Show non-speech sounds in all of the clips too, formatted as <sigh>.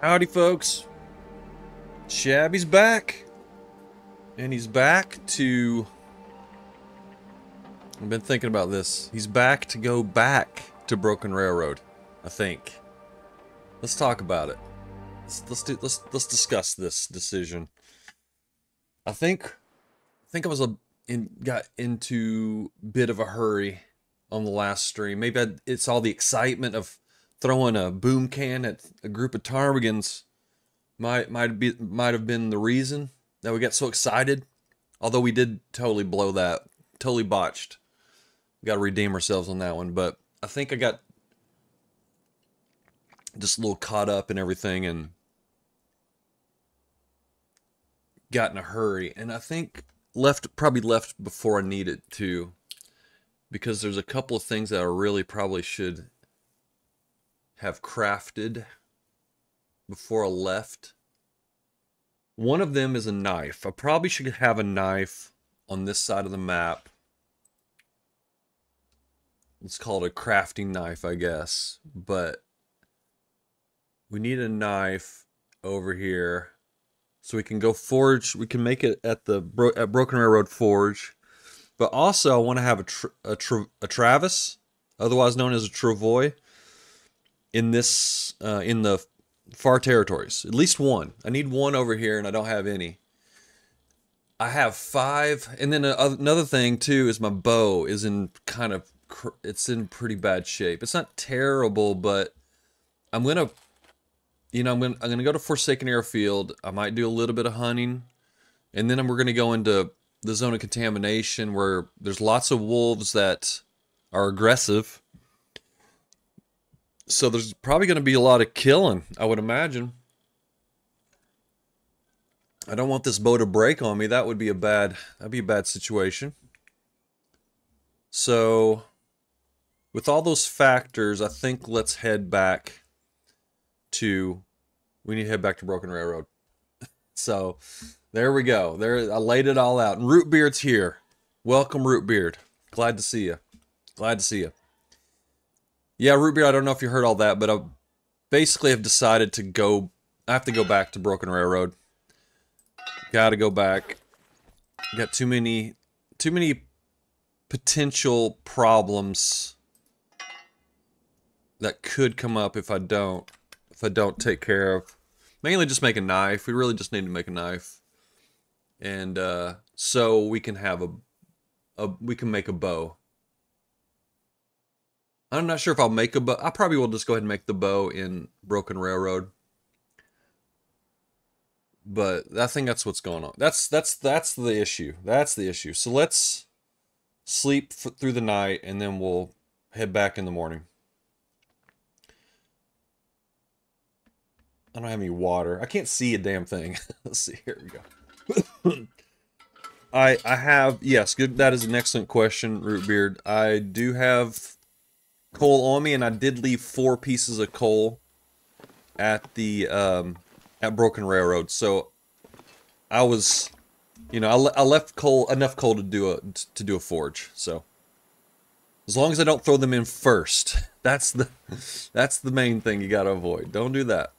Howdy, folks. Shabby's back. And he's back to... I've been thinking about this. He's back to go back to Broken Railroad, I think. Let's talk about it. Let's let's do, let's let's discuss this decision. I think I think I was a in got into a bit of a hurry on the last stream. Maybe I, it's all the excitement of throwing a boom can at a group of ptarmigans might might be might have been the reason that we got so excited. Although we did totally blow that, totally botched. We got to redeem ourselves on that one, but I think I got just a little caught up in everything and got in a hurry, and I think left probably left before I needed to because there's a couple of things that I really probably should have crafted before I left. One of them is a knife. I probably should have a knife on this side of the map. Let's call it a crafting knife, I guess. But we need a knife over here so we can go forge. We can make it at the Bro at Broken Railroad Forge. But also, I want to have a, tra a, tra a Travis, otherwise known as a Travois, in this uh, in the far territories. At least one. I need one over here, and I don't have any. I have five, and then another thing too is my bow is in kind of it's in pretty bad shape. It's not terrible, but I'm gonna, you know, I'm gonna I'm gonna go to Forsaken Airfield. I might do a little bit of hunting, and then we're gonna go into the zone of contamination where there's lots of wolves that are aggressive so there's probably going to be a lot of killing, I would imagine. I don't want this bow to break on me. That would be a bad that'd be a bad situation. So with all those factors, I think let's head back to we need to head back to Broken Railroad. <laughs> so there we go. There I laid it all out. And Rootbeard's here. Welcome Rootbeard. Glad to see you. Glad to see you. Yeah, root beer. I don't know if you heard all that, but I basically have decided to go. I have to go back to Broken Railroad. Got to go back. Got too many, too many potential problems that could come up if I don't, if I don't take care of. Mainly just make a knife. We really just need to make a knife, and uh, so we can have a, a we can make a bow. I'm not sure if I'll make a bow. I probably will just go ahead and make the bow in Broken Railroad. But I think that's what's going on. That's that's that's the issue. That's the issue. So let's sleep through the night and then we'll head back in the morning. I don't have any water. I can't see a damn thing. <laughs> Let's see. Here we go. <coughs> I I have yes, good. That is an excellent question, Rootbeard. I do have coal on me, and I did leave four pieces of coal at the um, at Broken Railroad. So I was, you know, I, le I left coal enough coal to do a to do a forge. So as long as I don't throw them in first, <laughs> that's the <laughs> that's the main thing you got to avoid. Don't do that.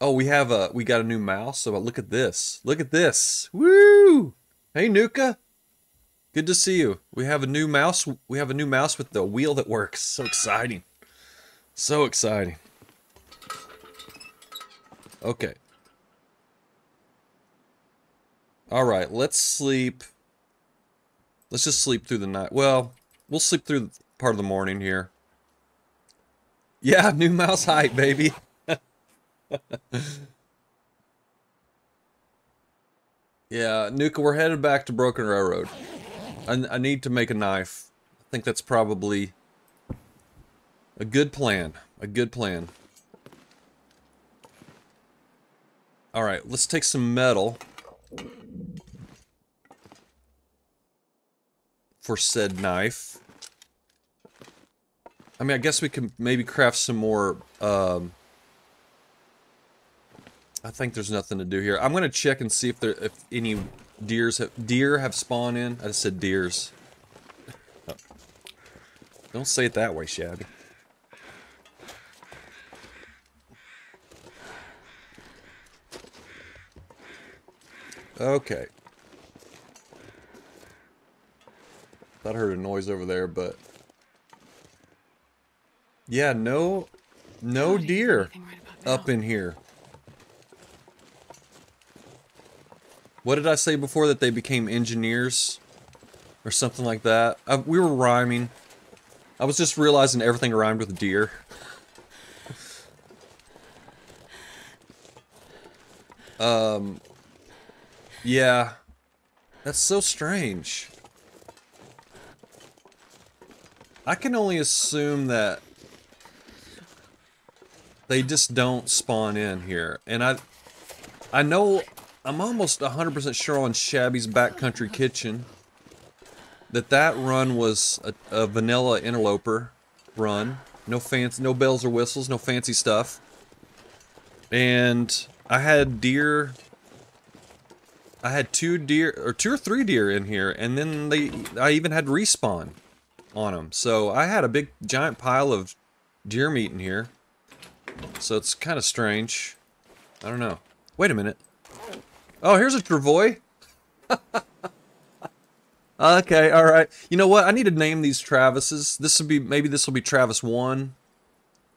Oh, we have a we got a new mouse. So look at this. Look at this. Woo! Hey Nuka. Good to see you. We have a new mouse. We have a new mouse with the wheel that works. So exciting. So exciting. Okay. All right, let's sleep. Let's just sleep through the night. Well, we'll sleep through part of the morning here. Yeah, <laughs> new mouse height, baby. <laughs> yeah, Nuka, we're headed back to Broken Railroad. I, I need to make a knife. I think that's probably a good plan. A good plan. Alright, let's take some metal. For said knife. I mean, I guess we can maybe craft some more, um, I think there's nothing to do here. I'm gonna check and see if there, if any Deers have deer have spawned in. I just said deers. Oh. Don't say it that way, Shabby. Okay. I heard a noise over there, but yeah, no, no deer up in here. What did I say before that they became engineers or something like that? I, we were rhyming. I was just realizing everything rhymed with deer. um, yeah, that's so strange. I can only assume that they just don't spawn in here. And I I know I'm almost 100% sure on Shabby's Backcountry Kitchen that that run was a, a vanilla interloper run. No fancy, no bells or whistles, no fancy stuff. And I had deer I had two deer or two or three deer in here and then they I even had respawn on them. So I had a big giant pile of deer meat in here. So it's kind of strange. I don't know. Wait a minute. Oh, here's a travois. <laughs> okay, all right. You know what? I need to name these Travises. This will be maybe this will be Travis one.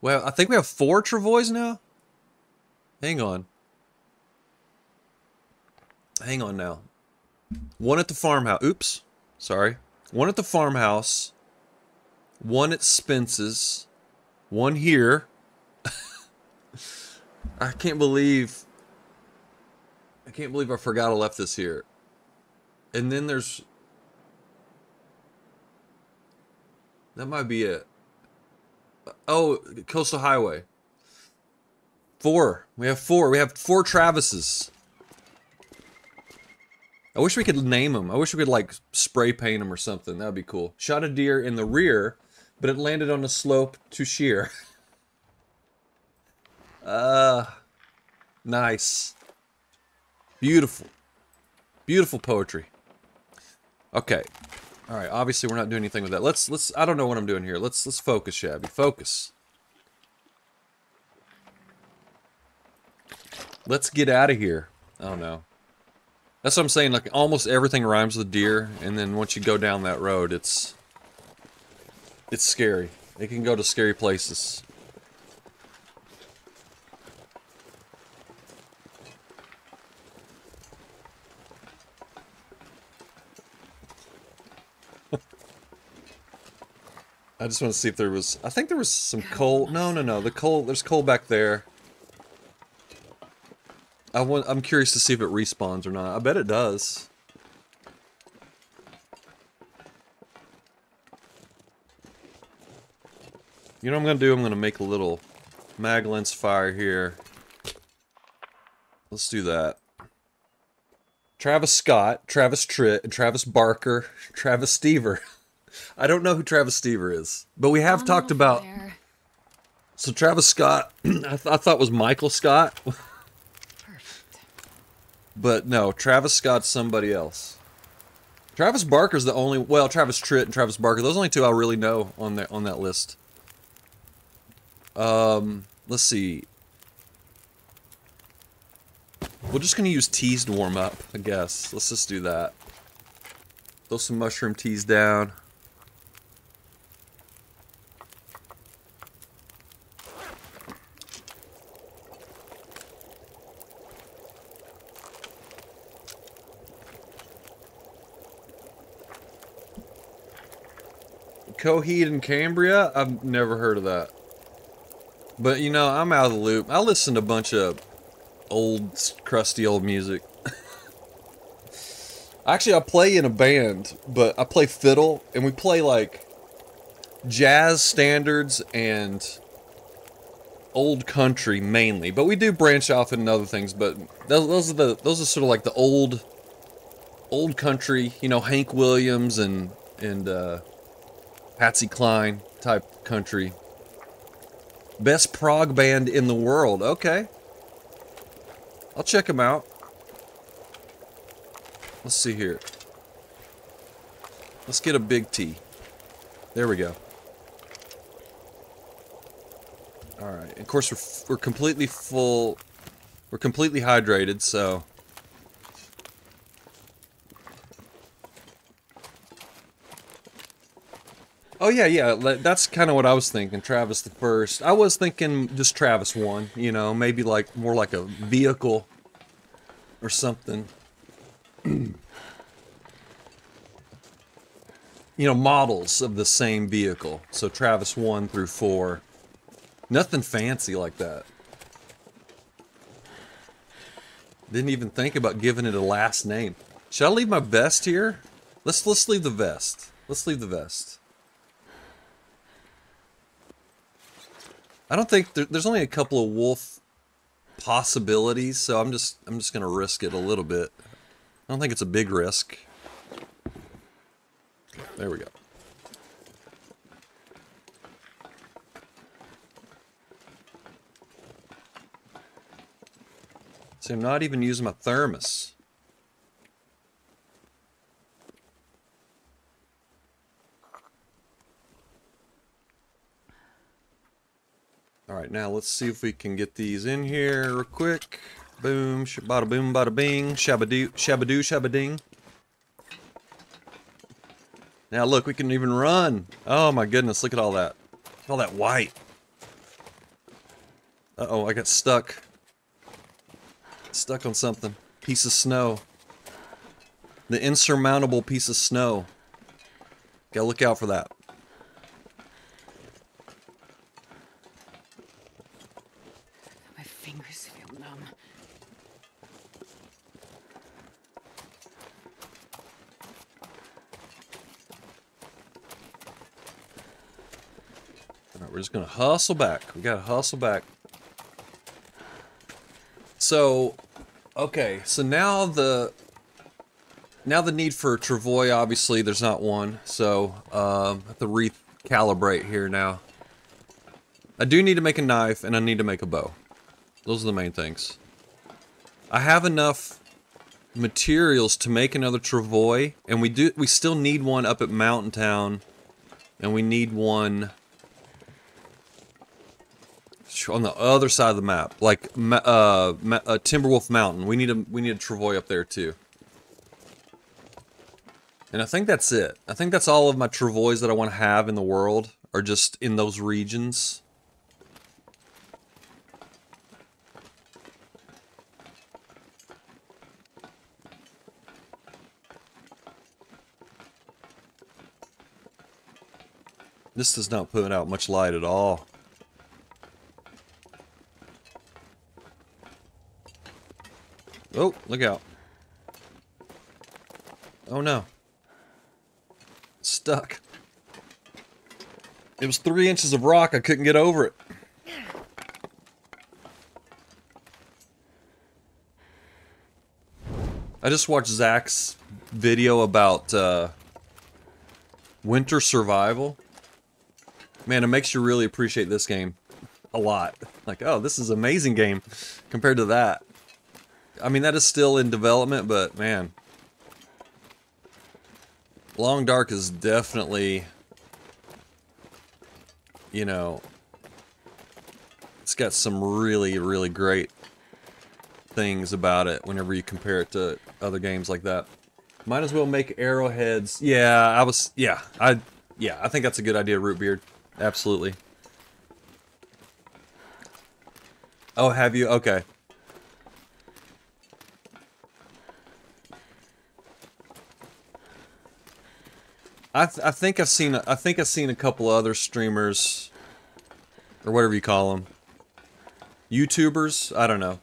Well, I think we have four travois now. Hang on. Hang on now. One at the farmhouse. Oops. Sorry. One at the farmhouse. One at Spence's. One here. <laughs> I can't believe... Can't believe I forgot I left this here. And then there's... That might be it. Oh, Coastal Highway. Four. We have four. We have four Travises. I wish we could name them. I wish we could, like, spray paint them or something. That would be cool. Shot a deer in the rear, but it landed on a slope to sheer. uh, <laughs> nice. Beautiful. Beautiful poetry. Okay. All right, obviously we're not doing anything with that. Let's let's I don't know what I'm doing here. Let's let's focus, Shabby. Focus. Let's get out of here. I don't know. That's what I'm saying, like almost everything rhymes with deer, and then once you go down that road, it's it's scary. It can go to scary places. I just want to see if there was... I think there was some coal... No, no, no. The coal... There's coal back there. I want, I'm curious to see if it respawns or not. I bet it does. You know what I'm going to do? I'm going to make a little Maglens fire here. Let's do that. Travis Scott, Travis Tritt, Travis Barker, <laughs> Travis Stever. I don't know who Travis Stever is, but we have talked about... There. So Travis Scott, <clears throat> I, th I thought was Michael Scott. <laughs> But no, Travis Scott's somebody else. Travis Barker's the only well, Travis Tritt and Travis Barker, those are only two I really know on that on that list. Um let's see. We're just gonna use teas to warm up, I guess. Let's just do that. Throw some mushroom teas down. Coheed and Cambria? I've never heard of that. But, you know, I'm out of the loop. I listen to a bunch of old, crusty old music. <laughs> Actually, I play in a band, but I play fiddle, and we play, like, jazz standards and old country mainly. But we do branch off into other things, but those, those are the those are sort of like the old old country, you know, Hank Williams and and uh Patsy Cline type country. Best prog band in the world. Okay. I'll check them out. Let's see here. Let's get a big T. There we go. Alright, of course we're, we're completely full, we're completely hydrated, so Oh yeah, yeah. That's kind of what I was thinking. Travis the first. I was thinking just Travis one. You know, maybe like more like a vehicle or something. <clears throat> you know, models of the same vehicle. So Travis one through four. Nothing fancy like that. Didn't even think about giving it a last name. Should I leave my vest here? Let's let's leave the vest. Let's leave the vest. I don't think there, there's only a couple of wolf possibilities, so I'm just I'm just gonna risk it a little bit. I don't think it's a big risk. There we go. See, I'm not even using my thermos. All right, now let's see if we can get these in here real quick. Boom, bada boom, bada bing, shabadoo, shabadoo, shabading. Now look, we can even run. Oh my goodness, look at all that. At all that white. Uh-oh, I got stuck. Stuck on something. Piece of snow. The insurmountable piece of snow. Gotta look out for that. My fingers feel numb. All right, we're just gonna hustle back. We gotta hustle back. So, okay, so now the now the need for Travois, obviously, there's not one. So, um, I have to recalibrate here now. I do need to make a knife, and I need to make a bow. Those are the main things. I have enough materials to make another Travois, and we do we still need one up at Mountain Town, and we need one on the other side of the map, like uh, uh, Timberwolf Mountain. We need a we need a Travois up there too. And I think that's it. I think that's all of my Travoys that I want to have in the world are just in those regions. This does not put out much light at all. Oh, look out. Oh no. Stuck. It was three inches of rock. I couldn't get over it. I just watched Zach's video about uh, winter survival. Man, it makes you really appreciate this game a lot. Like, oh, this is amazing game compared to that. I mean, that is still in development, but man. Long Dark is definitely, you know, it's got some really, really great things about it whenever you compare it to other games like that. Might as well make arrowheads. Yeah, I was, yeah, I, yeah, I think that's a good idea, Rootbeard. Absolutely. Oh, have you? Okay. I th I think I've seen I think I've seen a couple other streamers or whatever you call them. YouTubers, I don't know.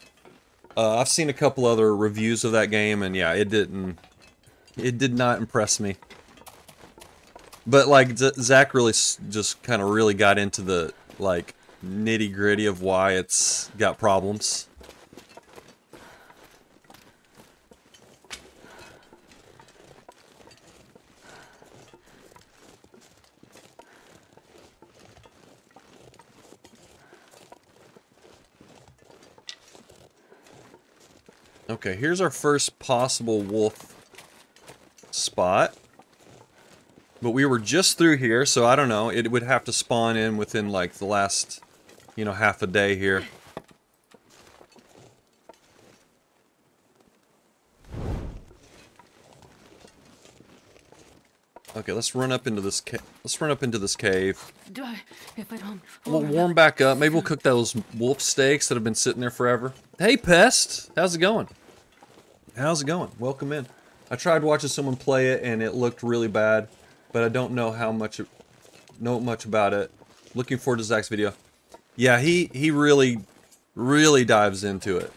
Uh, I've seen a couple other reviews of that game and yeah, it didn't it did not impress me. But like Z Zach really just kind of really got into the like nitty-gritty of why it's got problems. Okay, here's our first possible wolf spot. But we were just through here, so I don't know. It would have to spawn in within like the last, you know, half a day here. Okay, let's run up into this let's run up into this cave. We'll warm back up. Maybe we'll cook those wolf steaks that have been sitting there forever. Hey, pest, how's it going? How's it going? Welcome in. I tried watching someone play it and it looked really bad, but I don't know how much know much about it. Looking forward to Zach's video. Yeah, he he really really dives into it.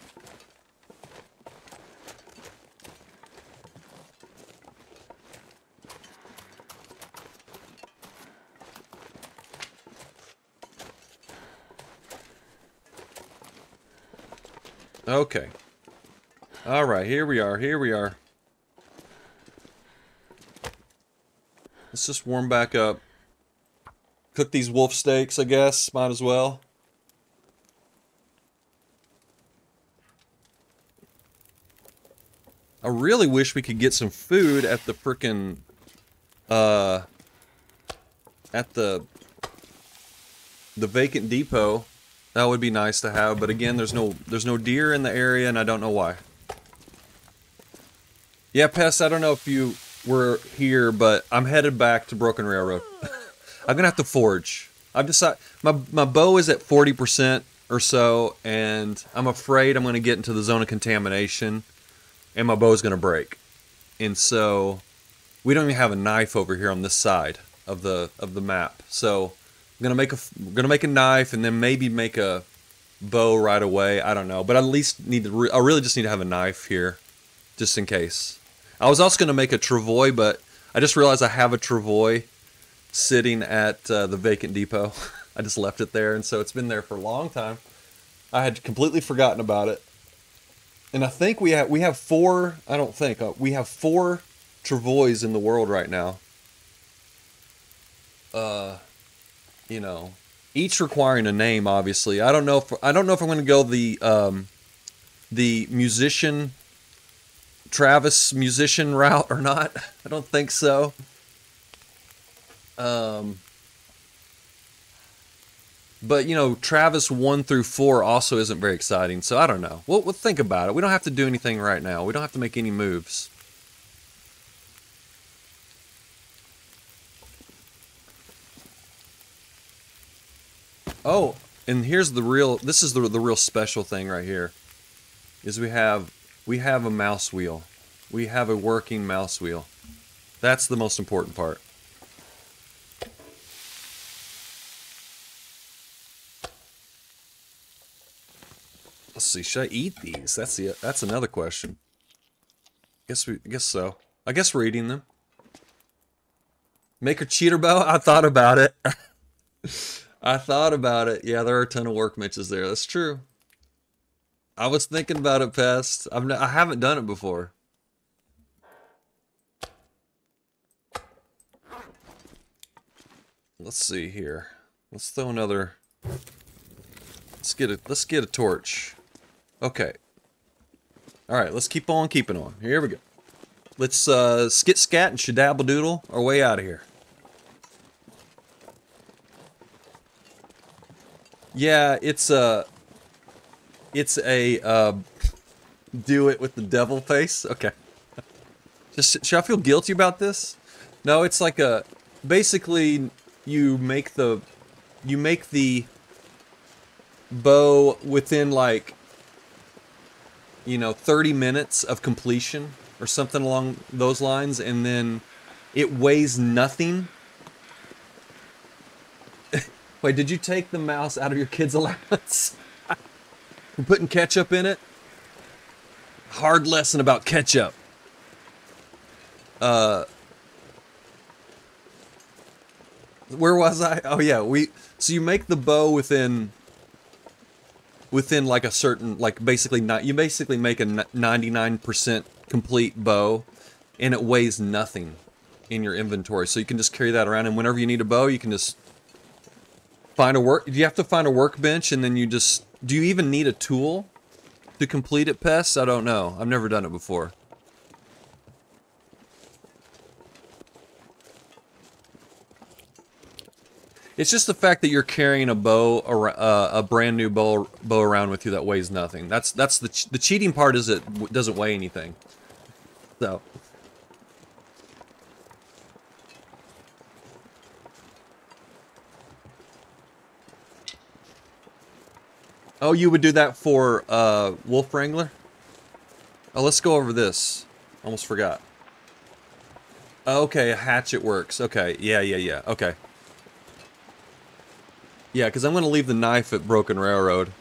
Okay. All right, here we are. Here we are. Let's just warm back up. Cook these wolf steaks, I guess. Might as well. I really wish we could get some food at the frickin' uh at the the vacant depot. That would be nice to have, but again, there's no there's no deer in the area and I don't know why. Yeah, Pest, I don't know if you were here, but I'm headed back to Broken Railroad. I'm gonna have to forge. I've decided my my bow is at 40% or so, and I'm afraid I'm gonna get into the zone of contamination and my bow is gonna break. And so we don't even have a knife over here on this side of the of the map. So I'm gonna make a gonna make a knife and then maybe make a bow right away. I don't know, but I at least need to. Re- I really just need to have a knife here, just in case. I was also gonna make a travois, but I just realized I have a travois sitting at uh, the vacant depot. <laughs> I just left it there, and so it's been there for a long time. I had completely forgotten about it, and I think we have we have four. I don't think uh, we have four travois in the world right now. Uh, you know, each requiring a name. Obviously, I don't know if I don't know if I'm going to go the um, the musician Travis musician route or not. <laughs> I don't think so. Um, but you know, Travis one through four also isn't very exciting. So I don't know. We'll, we'll think about it. We don't have to do anything right now. We don't have to make any moves. Oh, and here's the real. This is the the real special thing right here. Is we have we have a mouse wheel. We have a working mouse wheel. That's the most important part. Let's see. Should I eat these? That's the. That's another question. Guess we. Guess so. I guess we're eating them. Make a cheater bow. I thought about it. <laughs> I thought about it. Yeah, there are a ton of workbenches there. That's true. I was thinking about it, Pest. I've n- I haven't done it before. Let's see here. Let's throw another. Let's get a. Let's get a torch. Okay. All right. Let's keep on keeping on. Here we go. Let's uh, skit scat and shadabble doodle our way out of here. Yeah, it's a. It's a. Uh, do it with the devil face. Okay. Just should I feel guilty about this? No, it's like a. Basically, you make the. You make the. Bow within like. You know, 30 minutes of completion or something along those lines, and then it weighs nothing. <laughs> Wait, did you take the mouse out of your kid's allowance? <laughs> You're putting ketchup in it? Hard lesson about ketchup. Uh, where was I? Oh yeah, we. So you make the bow within. Within like a certain, like basically not, you basically make a ninety-nine percent complete bow, and it weighs nothing in your inventory. So you can just carry that around, and whenever you need a bow, you can just find a work. You have to find a workbench, and then you just do you even need a tool to complete it, Pests? I don't know. I've never done it before. It's just the fact that you're carrying a bow, uh, a brand new bow, bow around with you that weighs nothing. That's that's the ch the cheating part. Is it doesn't weigh anything. So Oh, you would do that for uh, Wolf Wrangler? Oh, let's go over this. Almost forgot. Okay, a hatchet works. Okay, yeah, yeah, yeah. Okay. Yeah, because I'm going to leave the knife at Broken Railroad.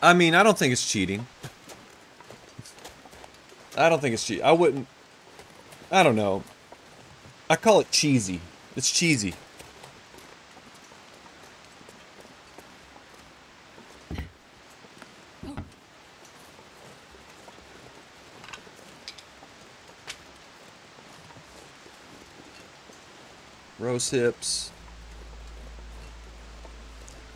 I mean, I don't think it's cheating. I don't think it's cheating. I wouldn't... I don't know. I call it cheesy. It's cheesy. Rose hips.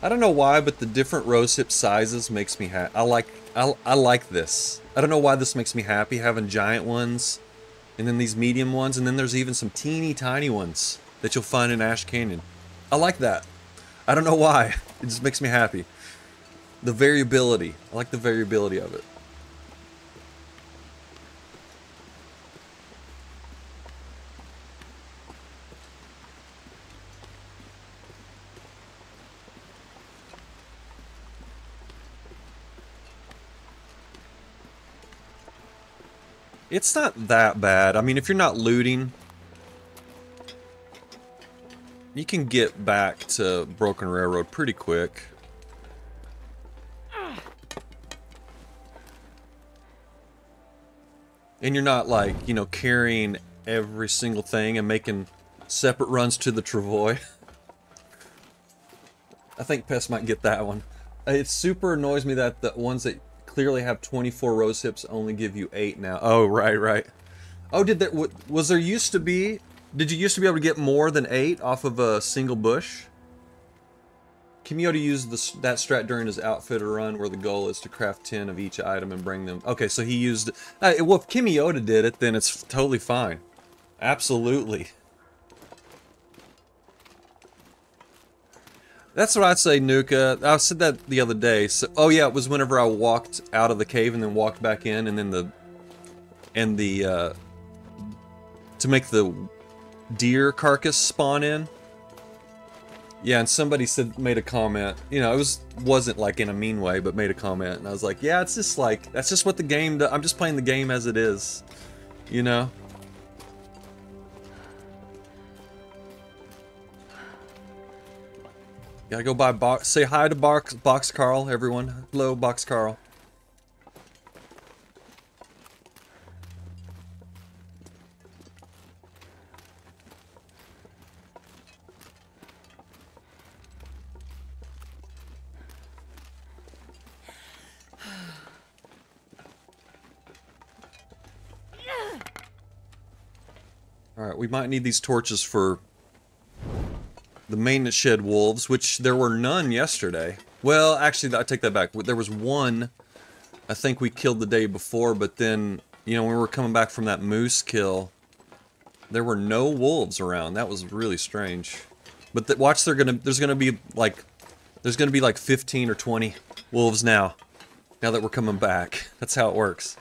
I don't know why, but the different rose hip sizes makes me happy. I like I, I like this. I don't know why this makes me happy having giant ones and then these medium ones and then there's even some teeny tiny ones that you'll find in Ash Canyon. I like that. I don't know why. <laughs> It just makes me happy. The variability. I like the variability of it. It's not that bad. I mean, if you're not looting, you can get back to Broken Railroad pretty quick. And you're not like, you know, carrying every single thing and making separate runs to the Travois. <laughs> I think Pest might get that one. It super annoys me that the ones that clearly have 24 rose hips only give you 8 now. Oh, right, right. Oh, did that... Was there used to be... Did you used to be able to get more than 8 off of a single bush? Kimiota used that strat during his outfitter run where the goal is to craft 10 of each item and bring them... Okay, so he used... Uh, well, if Kimiota did it, then it's totally fine. Absolutely. That's what I'd say, Nuka. I said that the other day. So, oh yeah, it was whenever I walked out of the cave and then walked back in, and then the and the uh, to make the deer carcass spawn in. Yeah, and somebody said made a comment. You know, it was wasn't like in a mean way, but made a comment, and I was like, yeah, it's just like that's just what the game. I'm just playing the game as it is. You know. Gotta go by box. Say hi to box box Carl, everyone. Hello, box Carl. <sighs> Alright, we might need these torches for the maintenance shed wolves, which there were none yesterday. Well, actually, I take that back. There was one I think we killed the day before, but then, you know, when we were coming back from that moose kill, there were no wolves around. That was really strange. But the, watch, they're gonna, there's gonna be like, there's gonna be like 15 or 20 wolves now. Now that we're coming back. That's how it works.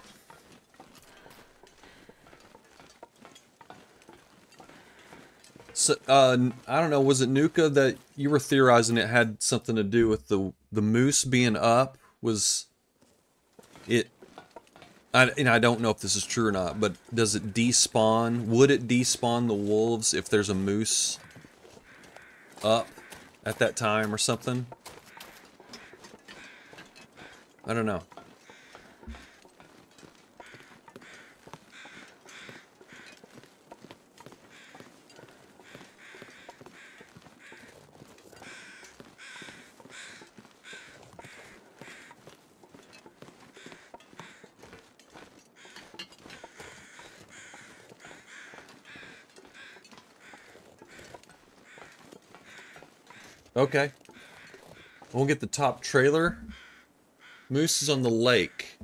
Uh, I don't know, was it Nuka that you were theorizing it had something to do with the the moose being up? Was it... I, and I don't know if this is true or not, but does it despawn? Would it despawn the wolves if there's a moose up at that time or something? I don't know. Okay. We'll get the top trailer. Moose is on the lake.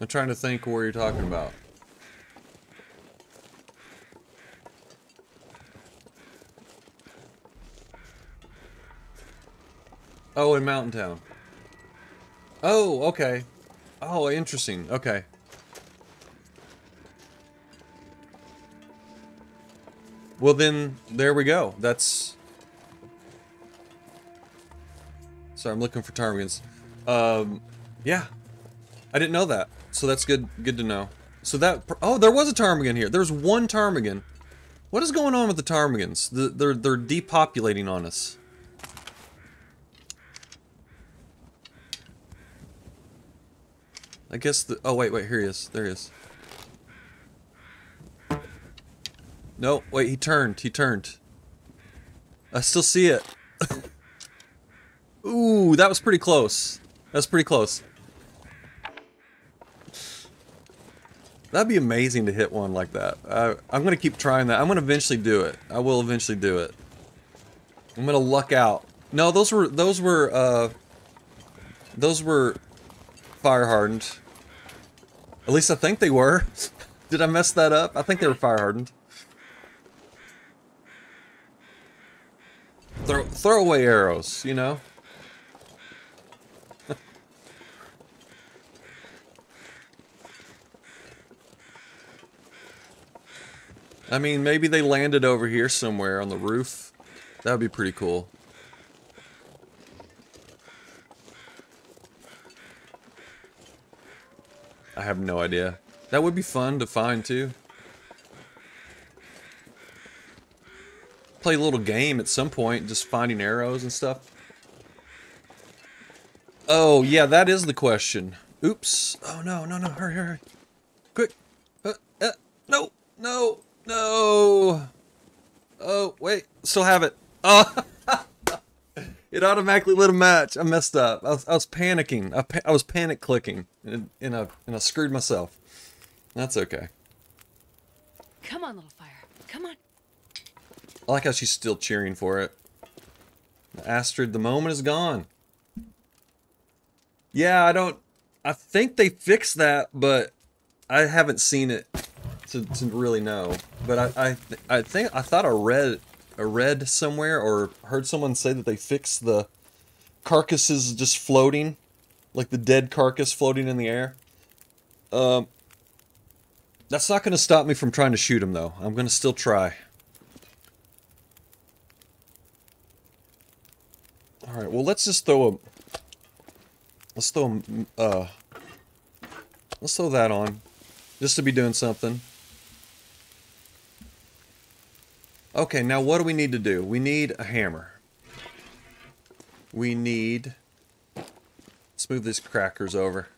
I'm trying to think where you're talking about. Oh, in Mountain Town. Oh, okay. Oh, interesting. Okay. Well, then, there we go. That's... Sorry, I'm looking for ptarmigans. Um, yeah. I didn't know that. So that's good good to know. So that... Oh, there was a ptarmigan here. There's one ptarmigan. What is going on with the ptarmigans? The, they're, they're depopulating on us. I guess the... Oh, wait, wait. Here he is. There he is. No, wait, he turned. He turned. I still see it. <laughs> Ooh, that was pretty close. That's pretty close. That'd be amazing to hit one like that. I, I'm gonna keep trying that. I'm gonna eventually do it. I will eventually do it. I'm gonna luck out. No, those were those were uh those were fire hardened. At least I think they were. <laughs> Did I mess that up? I think they were fire hardened. Throw throw arrows, you know. I mean, maybe they landed over here somewhere on the roof. That would be pretty cool. I have no idea. That would be fun to find too. Play a little game at some point, just finding arrows and stuff. Oh, yeah, that is the question. Oops. Oh, no, no, no. Hurry, hurry. Quick. Uh, uh, no, no, no. Oh, wait. Still have it. Oh. <laughs> it automatically lit a match. I messed up. I was, I was panicking. I, pa I was panic clicking. And, and, I, and I screwed myself. That's okay. Come on, little fire. Come on. I like how she's still cheering for it. Astrid, the moment is gone. Yeah, I don't... I think they fixed that, but I haven't seen it to, to really know. But I, I, I think I thought I read I read somewhere or heard someone say that they fixed the carcasses just floating, like the dead carcass floating in the air. Um, that's not going to stop me from trying to shoot him, though. I'm going to still try. All right. Well, let's just throw a. Let's throw a. Uh, let's throw that on, just to be doing something. Okay. Now, what do we need to do? We need a hammer. We need. Let's move these crackers over.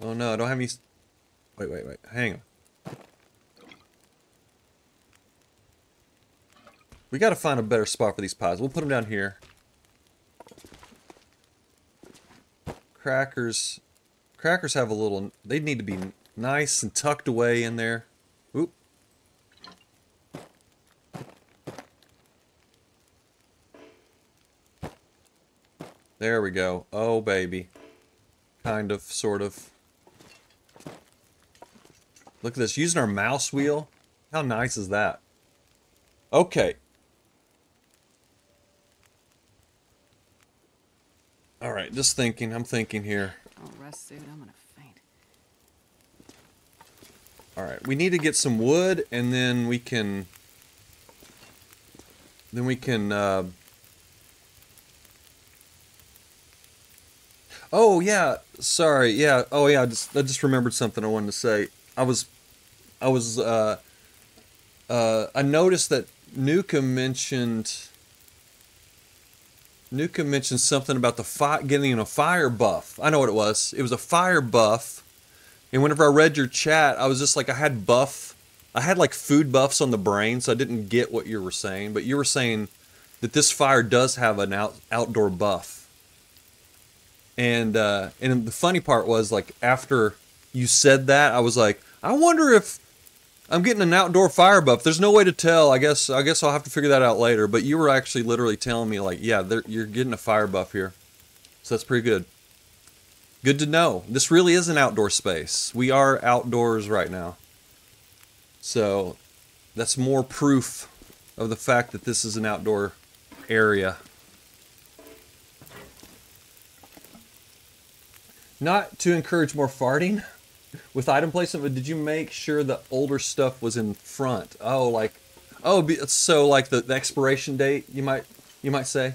Oh no! I don't have any. Wait, wait, wait. Hang on. We gotta find a better spot for these pies. We'll put them down here. Crackers. Crackers have a little... They need to be nice and tucked away in there. Oop. There we go. Oh, baby. Kind of, sort of. Look at this. Using our mouse wheel. How nice is that? Okay. All right, just thinking. I'm thinking here. Oh, rest suit. I'm gonna faint. All right, we need to get some wood, and then we can. Then we can. Uh... Oh yeah, sorry. Yeah. Oh yeah. I just I just remembered something I wanted to say. I was, I was. Uh, uh, I noticed that Nuka mentioned. Nuka mentioned something about the fi- getting a fire buff. I know what it was. It was a fire buff. And whenever I read your chat, I was just like, I had buff. I had like food buffs on the brain, so I didn't get what you were saying. But you were saying that this fire does have an out, outdoor buff. And uh, and the funny part was like after you said that, I was like, I wonder if I'm getting an outdoor fire buff. There's no way to tell. I guess I guess I'll have to figure that out later. But you were actually literally telling me like, yeah, you're getting a fire buff here. So that's pretty good. Good to know. This really is an outdoor space. We are outdoors right now. So that's more proof of the fact that this is an outdoor area. Not to encourage more farting with item placement, but did you make sure the older stuff was in front? Oh, like, oh, so like the, the expiration date, you might, you might say.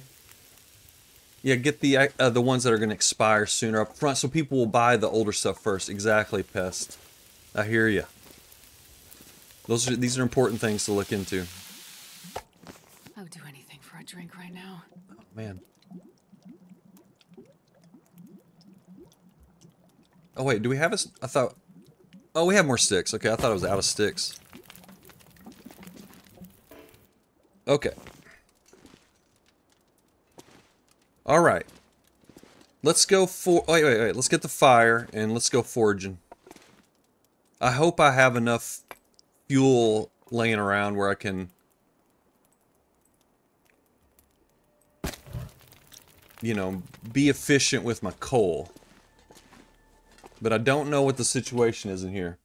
Yeah, get the uh, the ones that are going to expire sooner up front, so people will buy the older stuff first. Exactly, pest. I hear you. Those are these are important things to look into. I would do anything for a drink right now. Oh, man. Oh wait, do we have a? I thought. Oh, we have more sticks. Okay, I thought it was out of sticks. Okay. All right. Let's go for. Oh, wait, wait, wait. Let's get the fire and let's go foraging. I hope I have enough fuel laying around where I can. You know, be efficient with my coal. But I don't know what the situation is in here.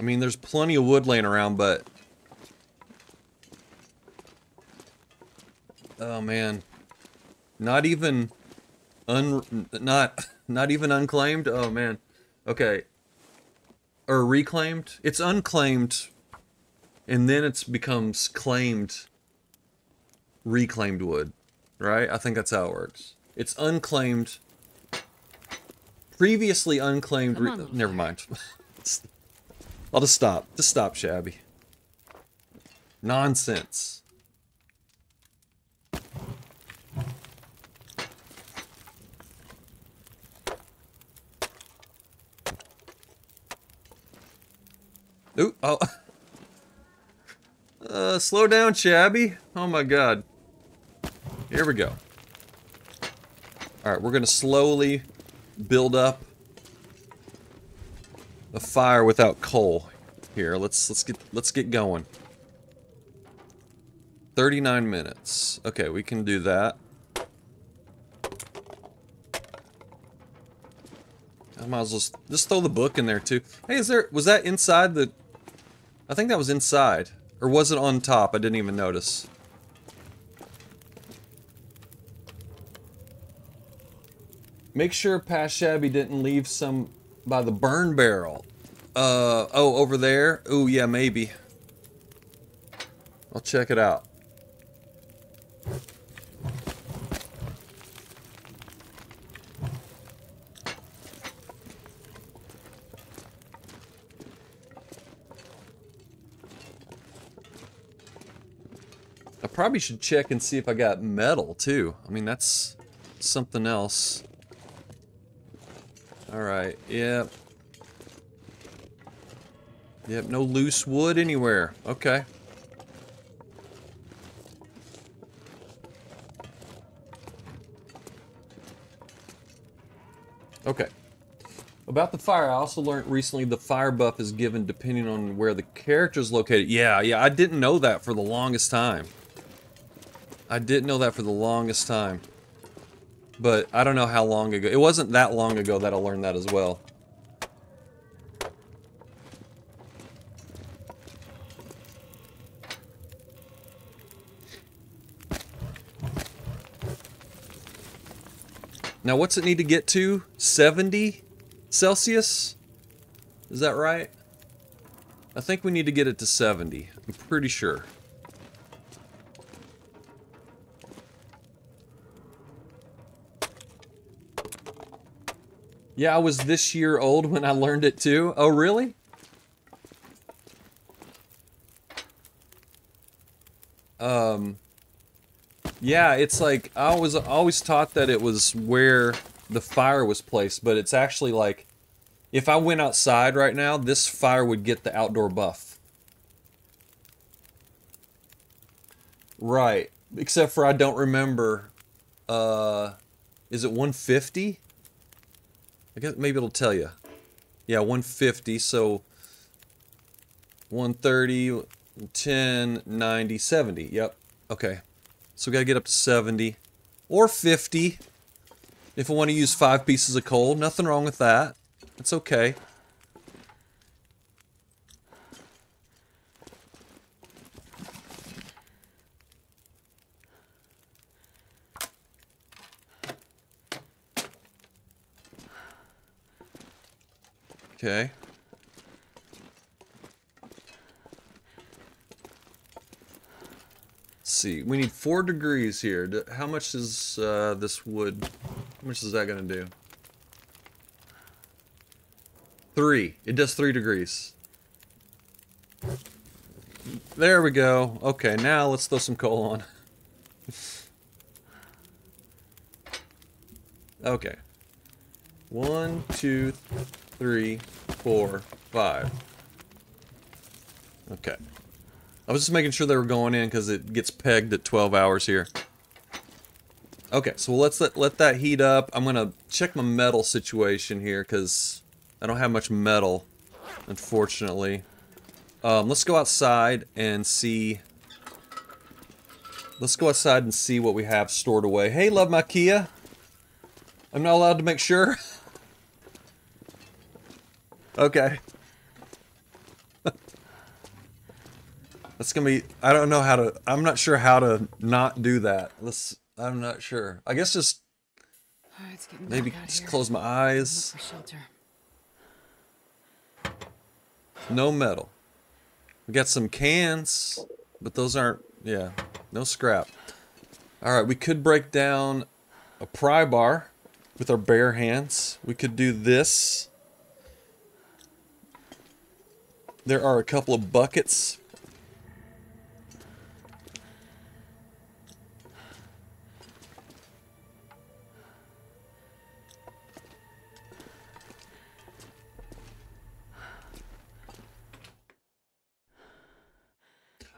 I mean, there's plenty of wood laying around, but... Oh, man. Not even... Un... Not... Not even unclaimed? Oh, man. Okay. Or reclaimed? It's unclaimed, and then it's becomes claimed reclaimed wood, right? I think that's how it works. It's unclaimed, previously unclaimed. On, <laughs> never mind. <laughs> I'll just stop. Just stop, Shabby. Nonsense. Ooh, oh. <laughs> Uh, slow down, Shabby. Oh my god. Here we go. Alright, we're gonna slowly build up a fire without coal. Here, let's let's get let's get going. 39 minutes. Okay, we can do that. I might as well just, just throw the book in there too. Hey, is there was that inside the I think that was inside. Or was it on top? I didn't even notice. Make sure past Shabby didn't leave some by the burn barrel. Uh, oh, over there? Oh, yeah, maybe. I'll check it out. I probably should check and see if I got metal too. I mean, that's something else. Alright, yep. Yep, no loose wood anywhere. Okay. Okay. About the fire, I also learned recently the fire buff is given depending on where the character is located. Yeah, yeah, I didn't know that for the longest time. I didn't know that for the longest time. But I don't know how long ago. It wasn't that long ago that I learned that as well. Now, what's it need to get to? 70 Celsius? Is that right? I think we need to get it to 70. I'm pretty sure. Yeah, I was this year old when I learned it too. Oh, really? Um, yeah, it's like I was always taught that it was where the fire was placed, but it's actually like if I went outside right now, this fire would get the outdoor buff. Right. Except for I don't remember uh is it 150? I guess maybe it'll tell you. Yeah, 150, so 130, 10, 90, 70. Yep. Okay. So we gotta get up to 70. Or 50. If I want to use five pieces of coal. Nothing wrong with that. It's okay. Okay. Let's see, we need four degrees here. How much is uh, this wood? How much is that gonna do? Three. It does three degrees. There we go. Okay, now let's throw some coal on. <laughs> okay. One, two, three, four, five. Okay. I was just making sure they were going in because it gets pegged at 12 hours here. Okay, so let's let, let that heat up. I'm going to check my metal situation here because I don't have much metal, unfortunately. Um, let's go outside and see... Let's go outside and see what we have stored away. Hey, love my Kia. I'm not allowed to make sure. <laughs> okay. That's gonna be. I don't know how to. I'm not sure how to not do that. Let's. I'm not sure. I guess just Oh, it's getting maybe just here. close my eyes. No metal. We got some cans, but those aren't. Yeah, no scrap. All right, we could break down a pry bar with our bare hands. We could do this. There are a couple of buckets.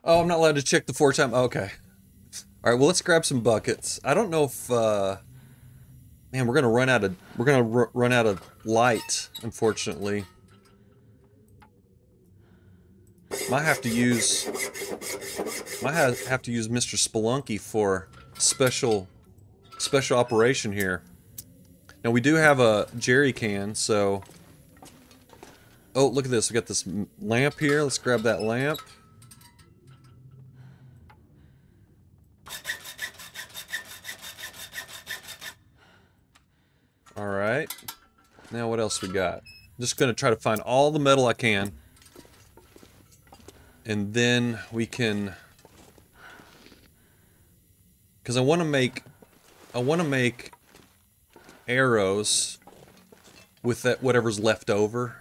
Oh, I'm not allowed to check the four time. Okay. All right. Well, let's grab some buckets. I don't know if, uh, man, we're gonna run out of we're gonna run out of light. Unfortunately, might have to use might have, to use Mr. Spelunky for special special operation here. Now we do have a jerry can, so. Oh, look at this. We got this lamp here. Let's grab that lamp. All right. Now what else we got? Just gonna try to find all the metal I can. And then we can... Because I want to make... I want to make arrows with that whatever's left over.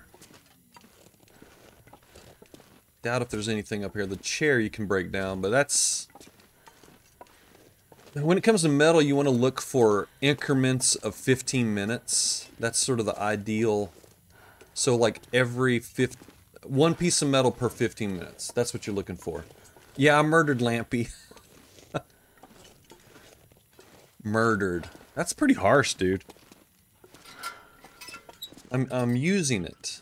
Doubt if there's anything up here. The chair you can break down, but that's... When it comes to metal, you want to look for increments of 15 minutes. That's sort of the ideal. So like every fifth, one piece of metal per 15 minutes. That's what you're looking for. Yeah, I murdered Lampy. <laughs> murdered. That's pretty harsh, dude. I'm I'm using it.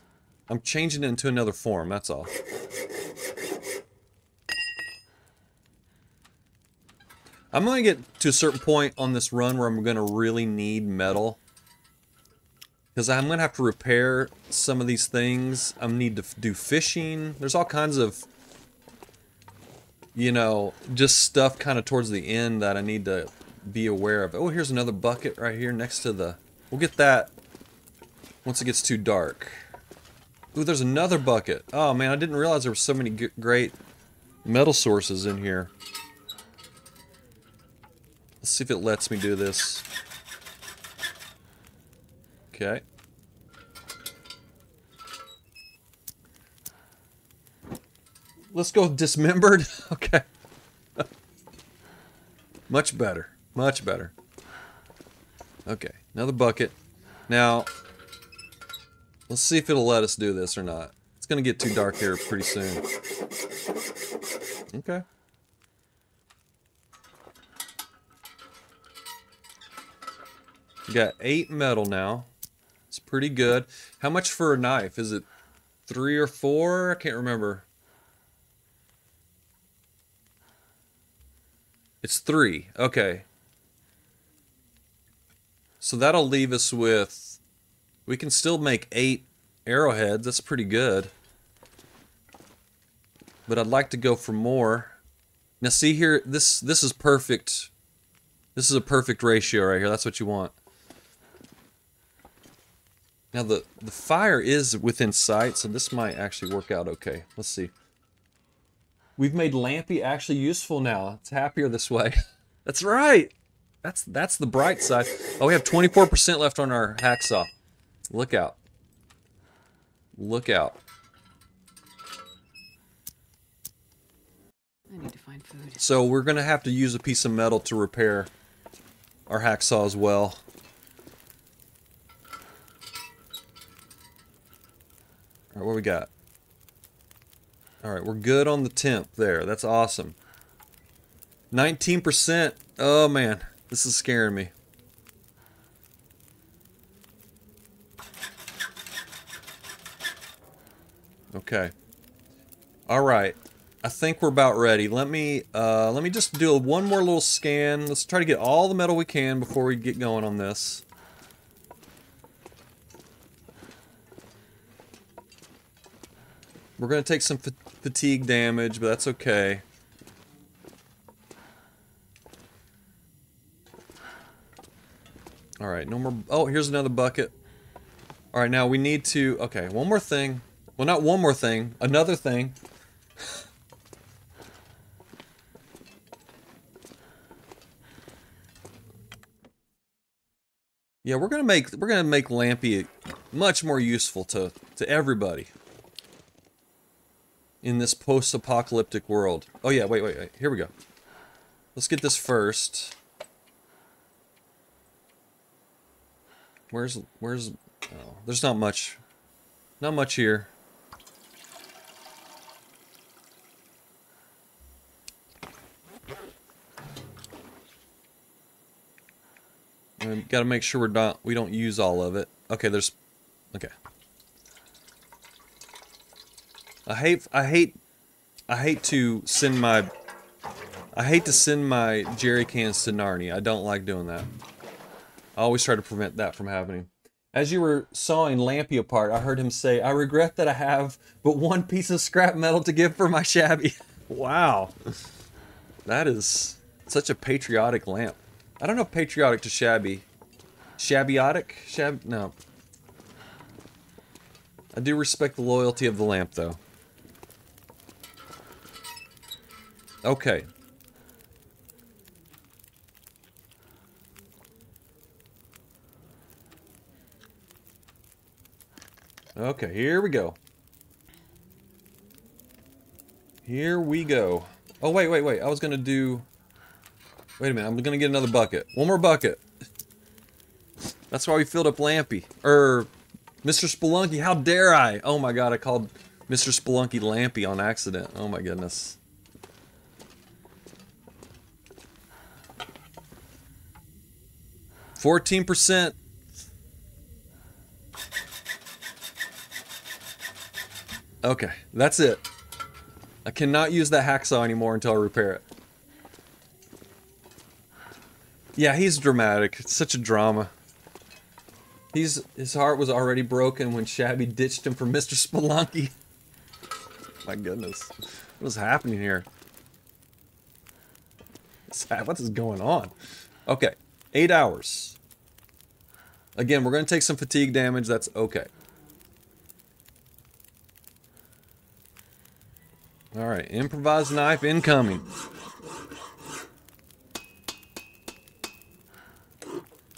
I'm changing it into another form. That's all. I'm going to get to a certain point on this run where I'm going to really need metal. Because I'm going to have to repair some of these things. I'm need to do fishing. There's all kinds of, you know, just stuff kind of towards the end that I need to be aware of. Oh, here's another bucket right here next to the... We'll get that once it gets too dark. Ooh, there's another bucket. Oh, man, I didn't realize there were so many great metal sources in here. Let's see if it lets me do this. Okay. Let's go dismembered. <laughs> Okay. Much better. Much better. Okay, another bucket. Now, let's see if it'll let us do this or not. It's gonna get too dark here pretty soon. Okay. We got eight metal now. Pretty good. How much for a knife? Is it three or four? I can't remember. It's three. Okay. So that'll leave us with. We can still make eight arrowheads. That's pretty good. But I'd like to go for more. Now see here, this this is perfect. This is a perfect ratio right here. That's what you want. Now the, the fire is within sight, so this might actually work out okay. Let's see. We've made Lampy actually useful now. It's happier this way. <laughs> that's right. That's that's the bright side. Oh, we have 24% left on our hacksaw. Look out. Look out. I need to find food. So we're gonna have to use a piece of metal to repair our hacksaw as well. Alright, what we got? Alright, we're good on the temp there. That's awesome. 19%. Oh man, this is scaring me. Okay. Alright. I think we're about ready. Let me uh, let me just do one more little scan. Let's try to get all the metal we can before we get going on this. We're to take some fa fatigue damage, but that's okay. Alright, no more... Oh, here's another bucket. Alright, now we need to... Okay, one more thing. Well, not one more thing. Another thing. Yeah, we're gonna make we're gonna make Lampy much more useful to to everybody in this post-apocalyptic world. Oh yeah, wait, wait, wait. Here we go. Let's get this first. Where's where's oh, there's not much not much here. We gotta make sure we're not we don't use all of it. Okay, there's okay. I hate I hate I hate to send my I hate to send my jerry cans to Narnia. I don't like doing that. I always try to prevent that from happening. As you were sawing Lampy apart, I heard him say, I regret that I have but one piece of scrap metal to give for my shabby. <laughs> wow. That is such a patriotic lamp. I don't know if patriotic to shabby. Shabbyotic? Shab... No. I do respect the loyalty of the lamp, though. Okay. Okay, here we go. Here we go. Oh, wait, wait, wait. I was going to do... Wait a minute. I'm going to get another bucket. One more bucket. That's why we filled up Lampy. Er, Mr. Spelunky. How dare I? Oh my god, I called Mr. Spelunky Lampy on accident. Oh my goodness. Fourteen percent. Okay, that's it. I cannot use that hacksaw anymore until I repair it. Yeah, he's dramatic. It's such a drama. He's his heart was already broken when Shabby ditched him for Mr. Spelunky. <laughs> My goodness. What is happening here? What is going on? Okay. Eight hours. Again, we're going to take some fatigue damage. That's okay. Alright, improvised knife incoming.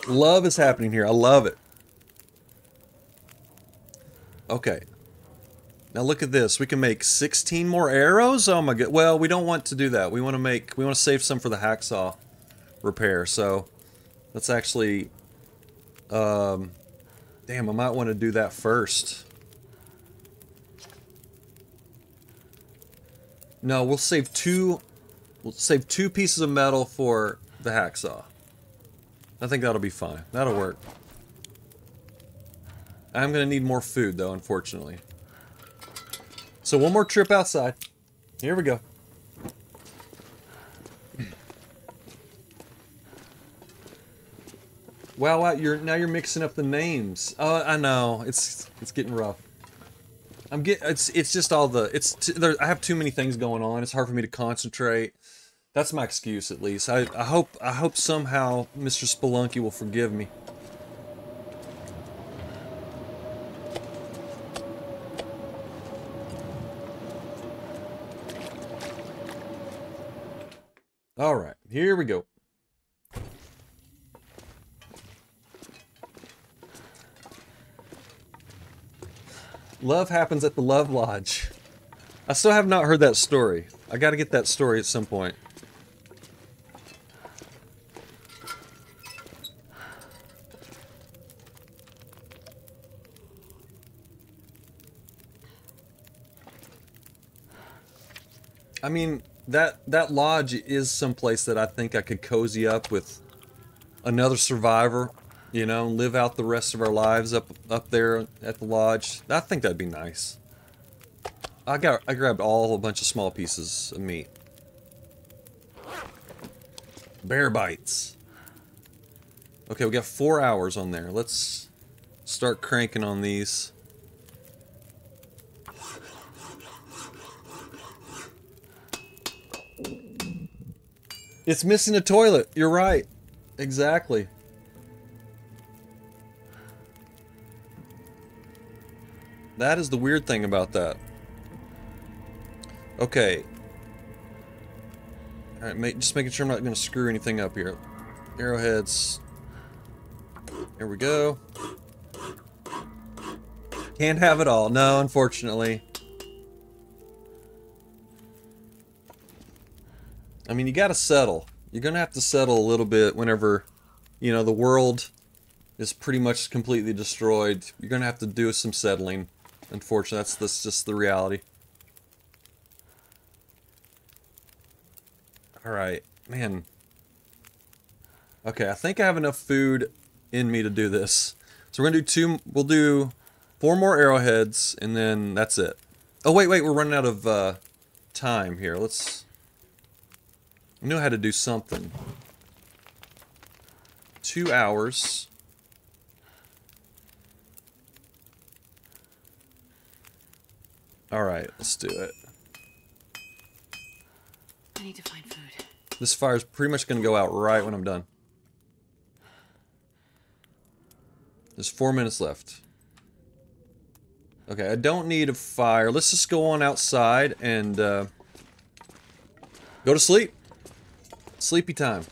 Love is happening here. I love it. Okay. Now look at this. We can make 16 more arrows? Oh my god. Well, we don't want to do that. We want to make, we want to save some for the hacksaw repair. So, let's actually, um, damn, I might want to do that first. No, we'll save two, we'll save two pieces of metal for the hacksaw. I think that'll be fine. That'll work. I'm going to need more food, though, unfortunately. So one more trip outside. Here we go. Wow, wow, you're now you're mixing up the names. Oh, I know. It's it's getting rough. I'm get it's it's just all the it's t- there, I have too many things going on. It's hard for me to concentrate. That's my excuse, at least. I, I hope I hope somehow Mr. Spelunky will forgive me. All right, here we go. Love happens at the Love Lodge. I still have not heard that story. I got to get that story at some point. I mean, that that lodge is someplace that I think I could cozy up with another survivor, you know, live out the rest of our lives up up there at the lodge. I think that'd be nice. I got I grabbed all a bunch of small pieces of meat. Bear bites. Okay, we got four hours on there. Let's start cranking on these. It's missing a toilet. You're right. Exactly. That is the weird thing about that. Okay. Alright, just making sure I'm not going to screw anything up here. Arrowheads. Here we go. Can't have it all. No, unfortunately. I mean, you got to settle. You're going to have to settle a little bit whenever, you know, the world is pretty much completely destroyed. You're going to have to do some settling. Unfortunately, that's, that's just the reality. Alright, man. Okay, I think I have enough food in me to do this. So we're going to do two, we'll do four more arrowheads, and then that's it. Oh, wait, wait, we're running out of uh, time here. Let's... I knew how to do something. Two hours. Alright, let's do it. I need to find food. This fire's pretty much going to go out right when I'm done. There's four minutes left. Okay, I don't need a fire. Let's just go on outside and uh, go to sleep. Sleepy time.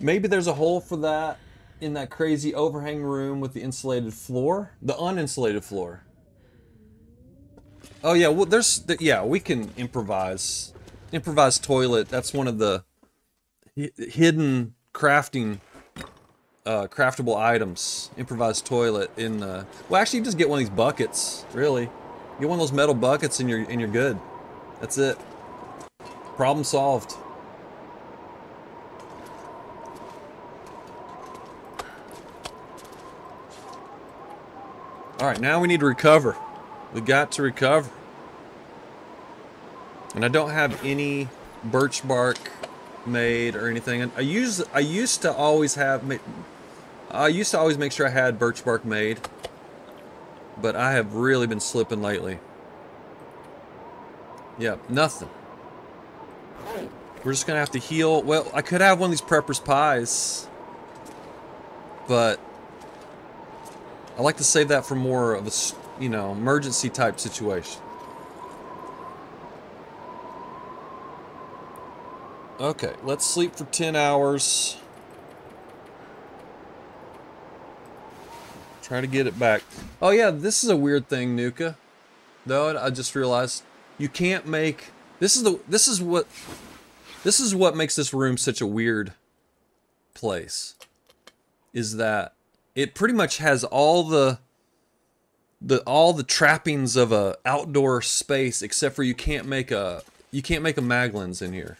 Maybe there's a hole for that in that crazy overhang room with the insulated floor. The uninsulated floor. Oh yeah, well there's the, yeah, we can improvise. Improvise toilet. That's one of the hidden crafting uh, craftable items. Improvised toilet in the Well, actually you just get one of these buckets, really. Get one of those metal buckets and you're and you're good. That's it. Problem solved. Alright, now we need to recover. We got to recover. And I don't have any birch bark made or anything. And I use I used to always have I used to always make sure I had birch bark made. But I have really been slipping lately. Yep, nothing. We're just gonna have to heal. Well, I could have one of these prepper's pies. But I like to save that for more of a you know, emergency type situation. Okay, let's sleep for 10 hours. Try to get it back. Oh yeah, this is a weird thing, Nuka. Though I just realized you can't make this is the this is what this is what makes this room such a weird place. Is that it pretty much has all the the all the trappings of a outdoor space except for you can't make a you can't make a Mag Lens in here.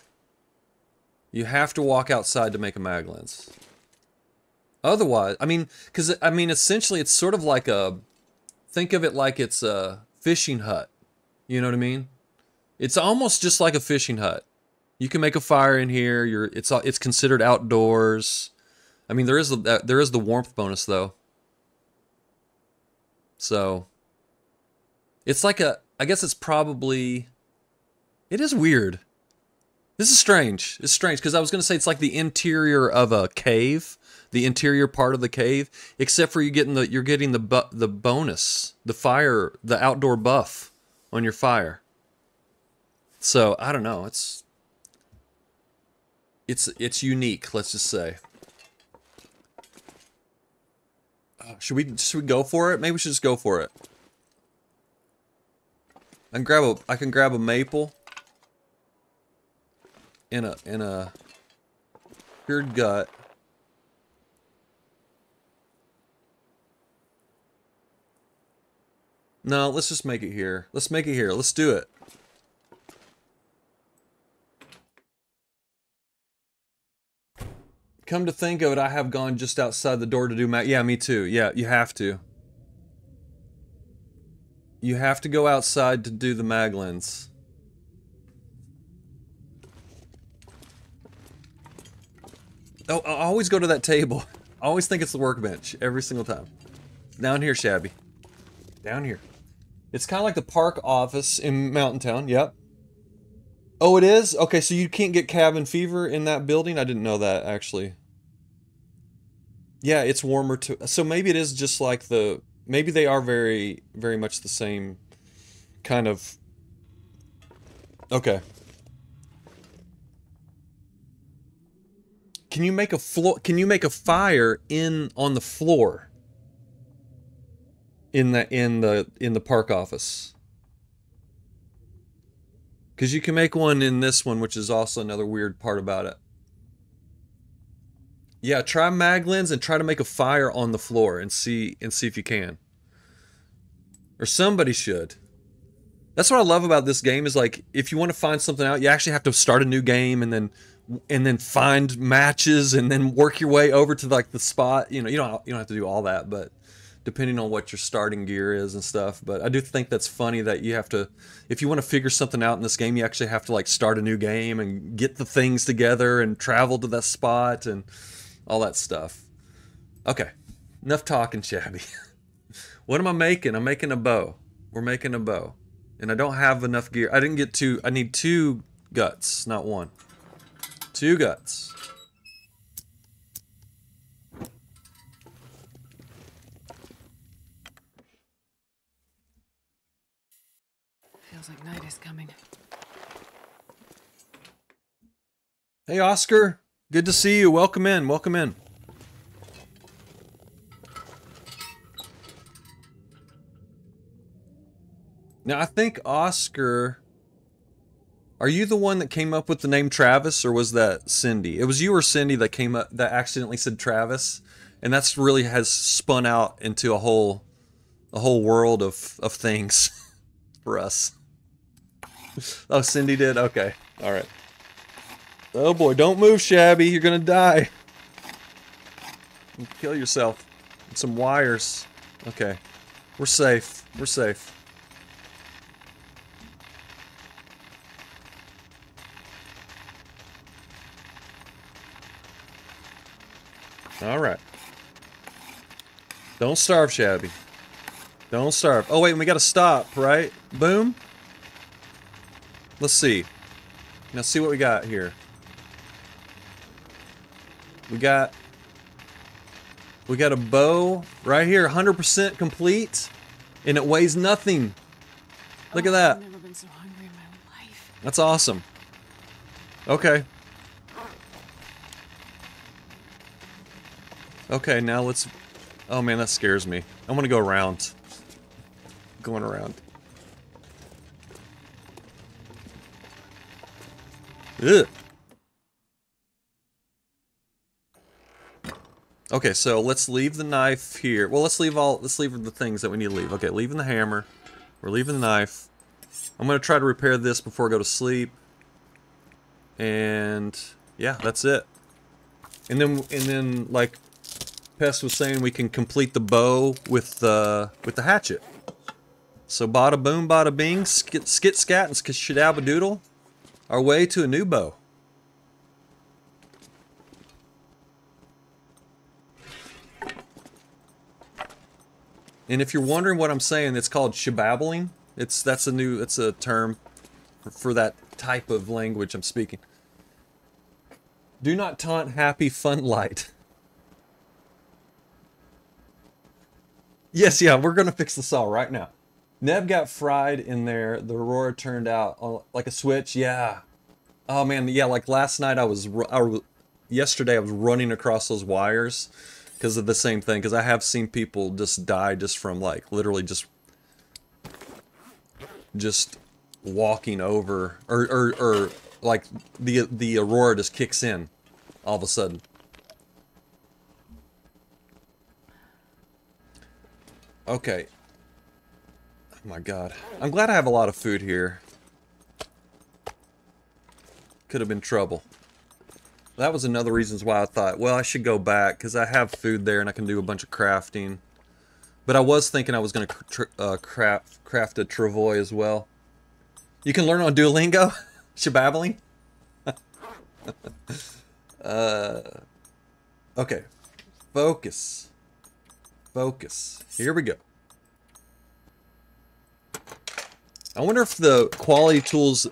You have to walk outside to make a Mag Lens. Otherwise, I mean, because I mean, essentially, it's sort of like a think of it like it's a fishing hut. You know what I mean? It's almost just like a fishing hut. You can make a fire in here. You're it's it's considered outdoors. I mean, there is the, there is the warmth bonus though. So it's like a I guess it's probably it is weird. This is strange. It's strange because I was going to say it's like the interior of a cave, the interior part of the cave, except for you getting the you're getting the the bonus, the fire, the outdoor buff on your fire. So I don't know. It's It's it's unique, let's just say. Uh, Uh, should we should we go for it? Maybe we should just go for it. I can grab a I can grab a maple in a in a cured gut. No, let's just make it here. Let's make it here. Let's do it. Come to think of it, I have gone just outside the door to do mag- Yeah, me too. Yeah, you have to. You have to go outside to do the mag lens. Oh, I always go to that table. I always think it's the workbench every single time. Down here, Shabby. Down here. It's kind of like the park office in Mountain Town. Yep. Oh, it is? Okay, so you can't get cabin fever in that building? I didn't know that, actually. Yeah, it's warmer too. So maybe it is just like the... Maybe they are very, very much the same kind of... Okay. Can you make a floor? Can you make a fire in on the floor? In the in the in the park office. Because you can make one in this one, which is also another weird part about it. Yeah, try Mag Lens and try to make a fire on the floor and see and see if you can. Or somebody should. That's what I love about this game is like if you want to find something out, you actually have to start a new game and then and then find matches and then work your way over to like the spot. You know, you don't you don't have to do all that, but depending on what your starting gear is and stuff. But I do think that's funny that you have to, if you want to figure something out in this game, you actually have to like start a new game and get the things together and travel to that spot and all that stuff. Okay, enough talking, Shabby. <laughs> what am I making? I'm making a bow. We're making a bow. And I don't have enough gear. I didn't get two. I need two guts, not one. Two guts. Night is coming. Hey, Oscar. Good to see you. Welcome in. Welcome in. Now, I think Oscar. Are you the one that came up with the name Travis, or was that Cindy? It was you or Cindy that came up that accidentally said Travis, and that's really has spun out into a whole, a whole world of of things <laughs> for us. <laughs> Oh, Cindy did. Okay, all right. Oh boy, don't move, Shabby. You're gonna die. Kill yourself. With some wires. Okay. We're safe. We're safe. Alright. Don't starve, Shabby. Don't starve. Oh wait, we gotta stop, right? Boom. Let's see. Now see what we got here. We got we got a bow right here, 100% complete, and it weighs nothing. Look at Oh, that. I've never been so hungry in my life. That's awesome. Okay. Okay, now let's... Oh man, that scares me. I'm gonna go around. Going around. Ugh. Okay, so let's leave the knife here. Well, let's leave all. Let's leave the things that we need to leave. Okay, leaving the hammer. We're leaving the knife. I'm gonna try to repair this before I go to sleep. And yeah, that's it. And then and then like Pest was saying, we can complete the bow with the with the hatchet. So bada boom, bada bing, skit, skit scat, and skishadaba doodle. Our way to a new bow. And if you're wondering what I'm saying, it's called shababbling. It's that's a new it's a term for, that type of language I'm speaking. Do not taunt happy fun light. Yes, yeah, we're gonna fix the saw right now. Neb got fried in there. The Aurora turned out uh, like a switch. Yeah, Oh man, yeah, like last night I was, I, yesterday I was running across those wires because of the same thing. Because I have seen people just die just from like literally just, just walking over, or or or like the the aurora just kicks in, all of a sudden. Okay. My god. I'm glad I have a lot of food here. Could have been trouble. That was another reasons why I thought, well, I should go back because I have food there and I can do a bunch of crafting. But I was thinking I was going to uh, craft craft a travois as well. You can learn on Duolingo, <laughs> shababbling. <laughs> uh, okay, focus, focus. Here we go. I wonder if the quality tools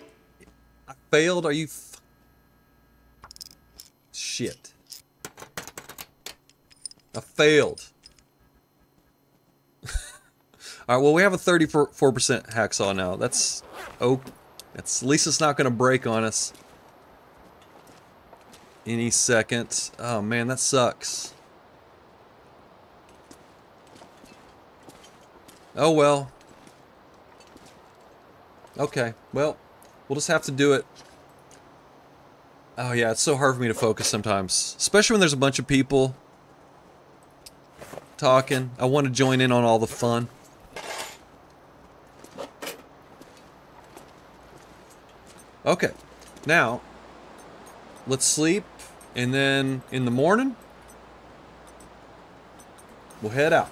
I failed. Are you? Shit. I failed. <laughs> All right. Well, we have a 34% hacksaw now. That's oh, that's at least it's not going to break on us any second. Oh man, that sucks. Oh well. Okay, well, we'll just have to do it. Oh yeah, it's so hard for me to focus sometimes. Especially when there's a bunch of people talking. I want to join in on all the fun. Okay, now, let's sleep, and then in the morning, we'll head out.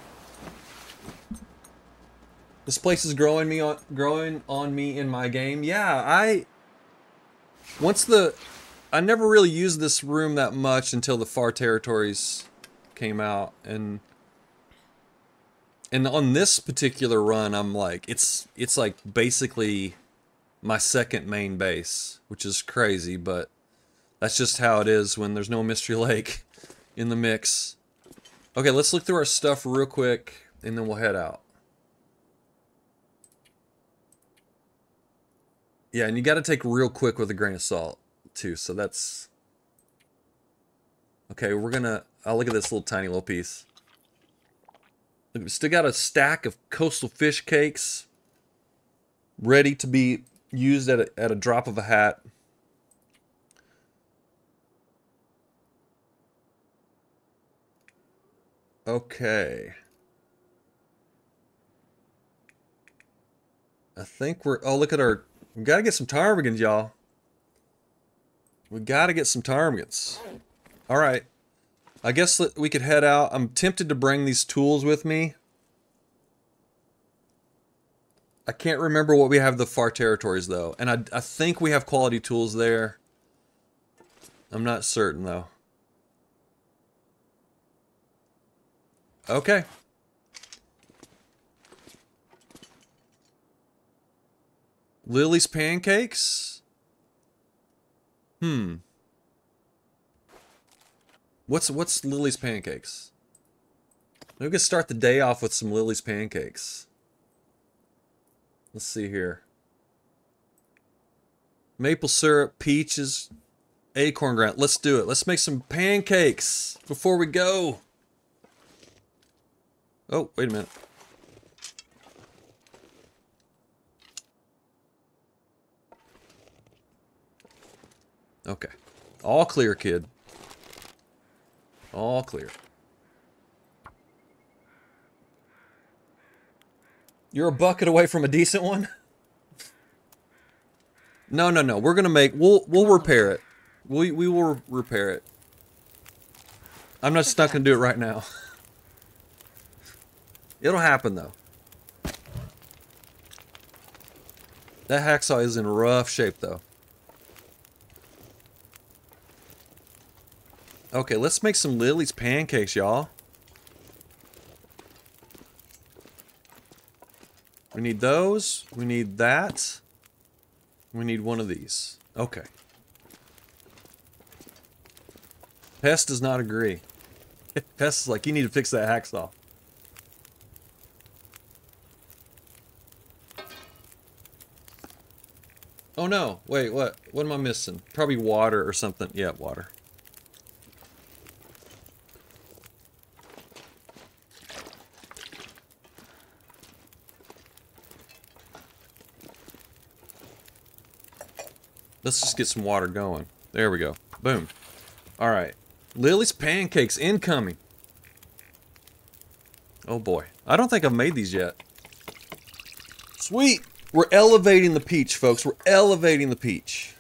This place is growing me on growing on me in my game. Yeah, I once the I never really used this room that much until the Far Territories came out and and on this particular run I'm like it's it's like basically my second main base, which is crazy, but that's just how it is when there's no Mystery <laughs> Lake in the mix. Okay, let's look through our stuff real quick and then we'll head out. Yeah, and you got to take real quick with a grain of salt, too. So that's... Okay, we're going to... I'll look at this little tiny little piece. We still got a stack of coastal fish cakes ready to be used at a, at a drop of a hat. Okay. I think we're... Oh, look at our we gotta get some ptarmigans, y'all. We gotta get some ptarmigans. Alright. I guess that we could head out. I'm tempted to bring these tools with me. I can't remember what we have the far territories, though. And I, I think we have quality tools there. I'm not certain, though. Okay. Lily's pancakes? Hmm. What's what's Lily's pancakes? Maybe we can start the day off with some Lily's pancakes. Let's see here. Maple syrup, peaches, acorn ground. Let's do it. Let's make some pancakes before we go. Oh, wait a minute. Okay. All clear, kid. All clear. You're a bucket away from a decent one? No, no, no. We're gonna make. We'll we'll repair it. We we will repair it. I'm not stuck gonna do it right now. <laughs> It'll happen though. That hacksaw is in rough shape though. Okay, let's make some Lily's pancakes, y'all. We need those. We need that. We need one of these. Okay. Pest does not agree. <laughs> Pest is like, you need to fix that hacksaw. Oh no, wait, what? What am I missing? Probably water or something. Yeah, water. Let's just get some water going. There we go. Boom. All right. Lily's pancakes incoming. Oh boy. I don't think I've made these yet. Sweet. We're elevating the peach, folks. We're elevating the peach.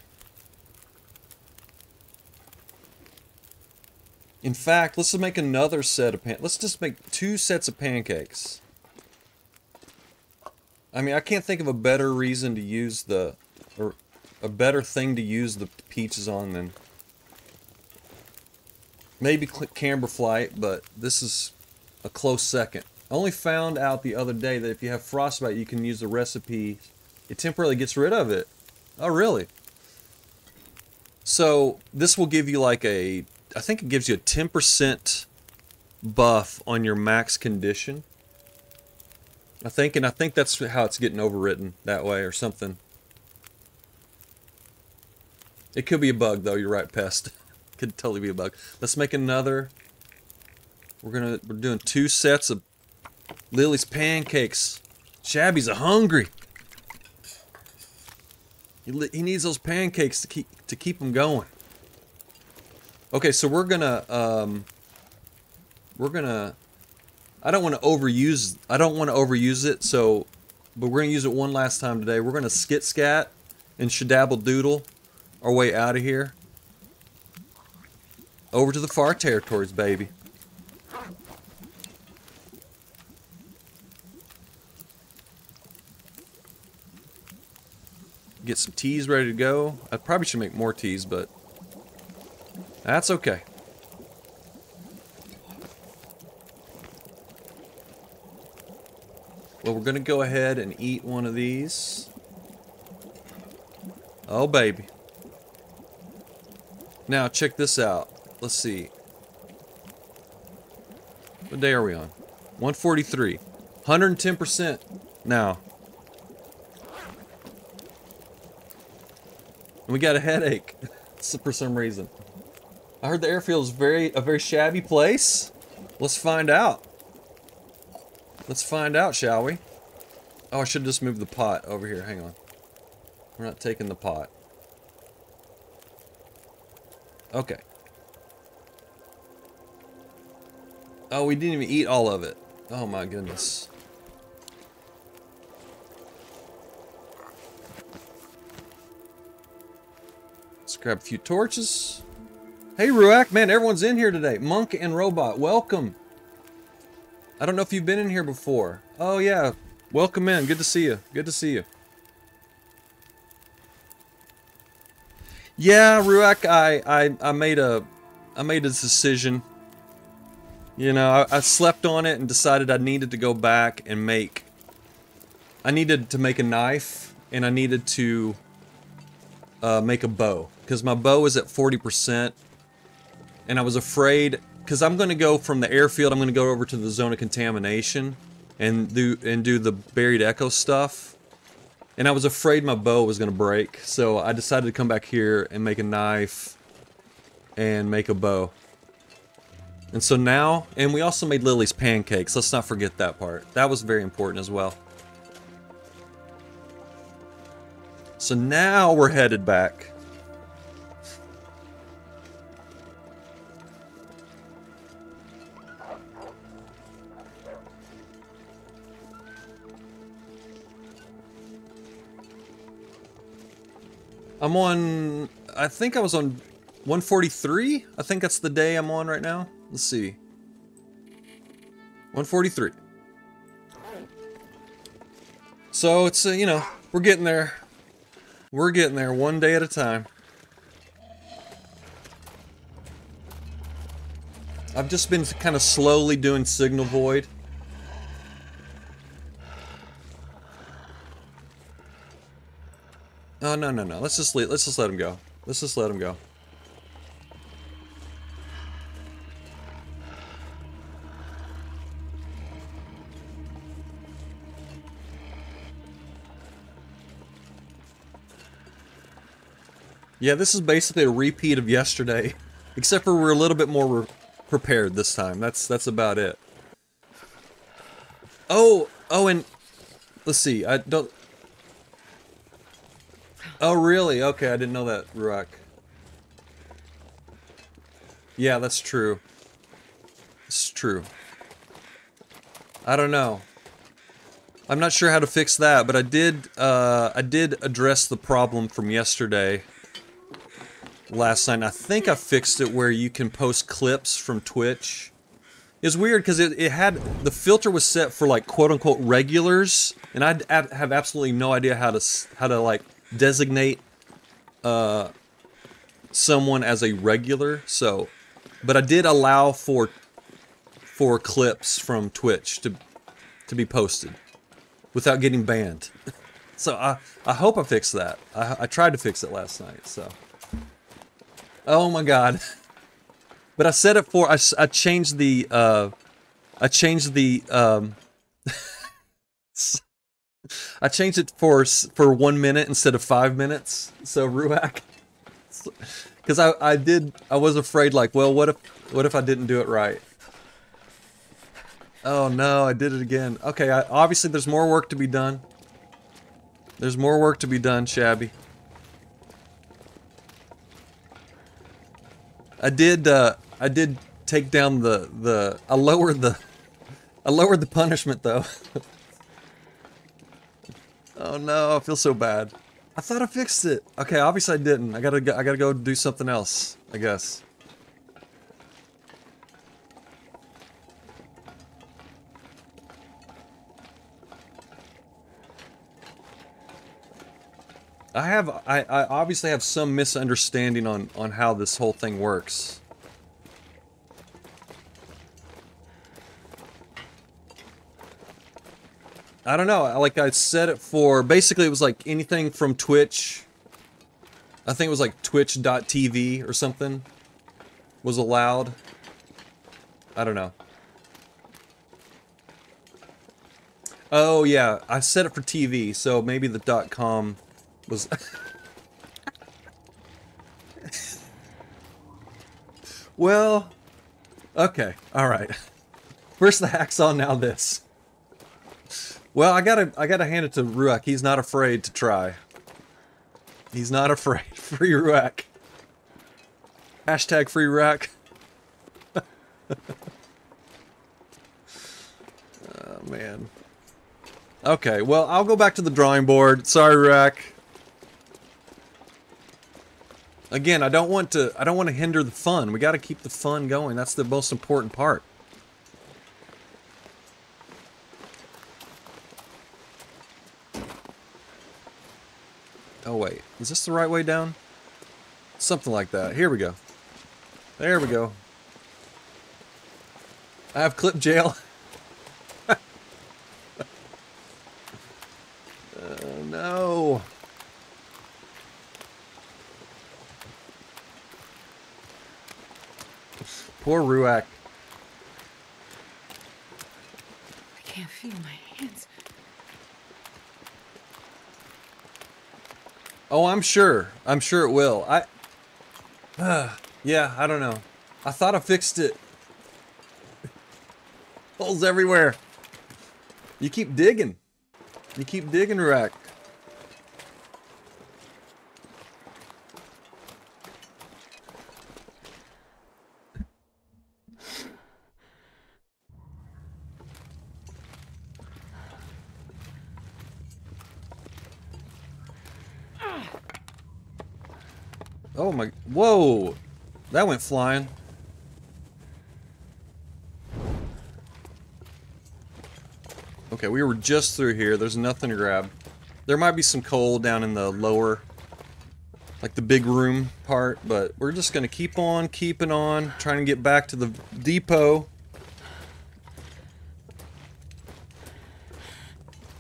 In fact, let's just make another set of pan. Let's just make two sets of pancakes. I mean, I can't think of a better reason to use the, or a better thing to use the peaches on than maybe Camber Flight, but this is a close second. I only found out the other day that if you have frostbite, you can use the recipe. It temporarily gets rid of it. Oh, really? So this will give you like a, I think it gives you a 10% buff on your max condition. I think, and I think that's how it's getting overwritten that way or something. It could be a bug though, you're right, Pest. <laughs> could totally be a bug. Let's make another. We're gonna, we're doing two sets of Lily's pancakes. Shabby's a hungry. He, he needs those pancakes to keep to keep him going. Okay, so we're gonna um, we're gonna. I don't want to overuse. I don't want to overuse it. So, but we're gonna use it one last time today. We're gonna skit scat and shadabble doodle our way out of here. Over to the far territories, baby. Get some teas ready to go. I probably should make more teas, but that's okay. Well, we're going to go ahead and eat one of these. Oh, baby. Now, check this out. Let's see. What day are we on? 143. 110% now. And we got a headache <laughs> for some reason. I heard the airfield is very a very shabby place. Let's find out. Let's find out, shall we? Oh, I should just move the pot over here. Hang on. We're not taking the pot. Okay. Oh, we didn't even eat all of it. Oh my goodness. Let's grab a few torches. Hey, Ruak, man, everyone's in here today. Monk and Robot, welcome. I don't know if you've been in here before. Oh, yeah. Welcome in. Good to see you. Good to see you. Yeah, Ruak, I, I, I made a, I made a decision. You know, I, I slept on it and decided I needed to go back and make, I needed to make a knife and I needed to uh, make a bow because my bow is at 40% and I was afraid because I'm going to go from the airfield I'm going to go over to the zone of contamination and do and do the buried echo stuff and I was afraid my bow was going to break so I decided to come back here and make a knife and make a bow. And so now and we also made Lily's pancakes. Let's not forget that part. That was very important as well. So now we're headed back I'm on, I think I was on 143. I think that's the day I'm on right now. Let's see. 143. So it's, uh, you know, we're getting there. We're getting there one day at a time. I've just been kind of slowly doing Signal Void. Oh, no, no, no. Let's just let, let's just let him go. Let's just let him go. Yeah, this is basically a repeat of yesterday, <laughs> except for we're a little bit more re- prepared this time. That's that's about it. Oh, oh, and let's see. I don't. Oh, really? Okay, I didn't know that, Ruak. Yeah, that's true. It's true. I don't know. I'm not sure how to fix that, but I did uh, I did address the problem from yesterday last night. I think I fixed it where you can post clips from Twitch. It's weird because it, it had the filter was set for like quote unquote regulars, and I have absolutely no idea how to how to like designate uh, someone as a regular. So, but I did allow for for clips from Twitch to to be posted without getting banned. <laughs> so I I hope I fixed that. I, I tried to fix it last night. So. Oh my god. <laughs> But I set it for I, I changed the uh I changed the um <laughs> I changed it for for one minute instead of five minutes. So Ruak, <laughs> because I I did I was afraid like well what if what if I didn't do it right? Oh no, I did it again. Okay, I, obviously there's more work to be done. There's more work to be done, Shabby. I did uh I did take down the the I lowered the <laughs> I lowered the punishment though. <laughs> oh no, I feel so bad. I thought I fixed it. Okay, obviously I didn't. I gotta go, I gotta go do something else. I guess. I have I, I obviously have some misunderstanding on on how this whole thing works. I don't know. Like I set it for basically it was like anything from Twitch. I think it was like twitch.tv or something was allowed. I don't know. Oh yeah, I set it for TV, so maybe the .com was <laughs> Well, okay. All right. <laughs> First the hacksaw, now this. Well, I gotta, I gotta hand it to Ruak. He's not afraid to try. He's not <laughs> afraid. Free Ruak. Hashtag free Ruak. <laughs> oh, man. Okay, well, I'll go back to the drawing board. Sorry, Ruak. Again, I don't want to, I don't want to hinder the fun. We gotta keep the fun going. That's the most important part. Wait, is this the right way down? Something like that. Here we go. There we go. I have clip jail. oh <laughs> no. Poor Ruak. I can't feel my hands. Oh, I'm sure. I'm sure it will. I. Uh, <sighs> yeah, I don't know. I thought I fixed it. <laughs> Holes everywhere. You keep digging. You keep digging, Rack. Oh my, whoa! That went flying. Okay, we were just through here. There's nothing to grab. There might be some coal down in the lower, like the big room part, but we're just gonna keep on keeping on, trying to get back to the depot.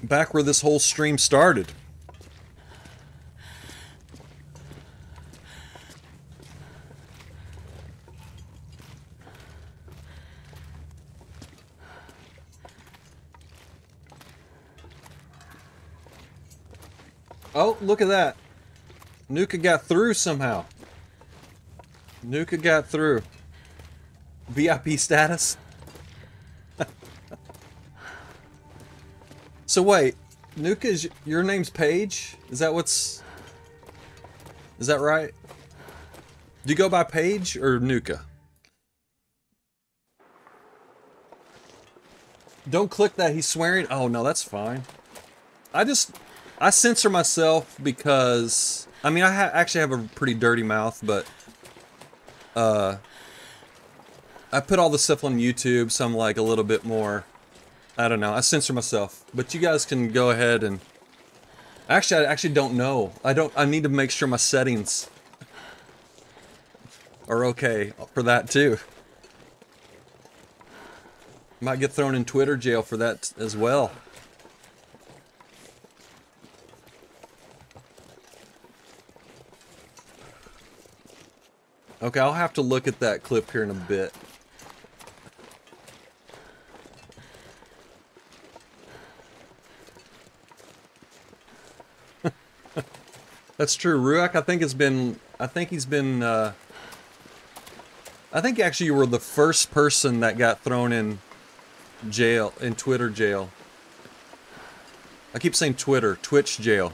Back where this whole stream started. Oh, look at that. Nuka got through somehow. Nuka got through. VIP status. <laughs> so wait, Nuka is your name's Paige? Is that what's? Is that right? Do you go by Paige or Nuka? Don't click that. He's swearing. Oh no, that's fine. I just I censor myself because I mean I ha actually have a pretty dirty mouth, but uh, I put all the stuff on YouTube, so I'm like a little bit more. I don't know. I censor myself, but you guys can go ahead and. Actually, I actually don't know. I don't. I need to make sure my settings are okay for that too. Might get thrown in Twitter jail for that as well. Okay, I'll have to look at that clip here in a bit. <laughs> That's true, Ruak. I think it's been. I think he's been. Uh, I think actually you were the first person that got thrown in jail, in Twitter jail. I keep saying Twitter, Twitch jail.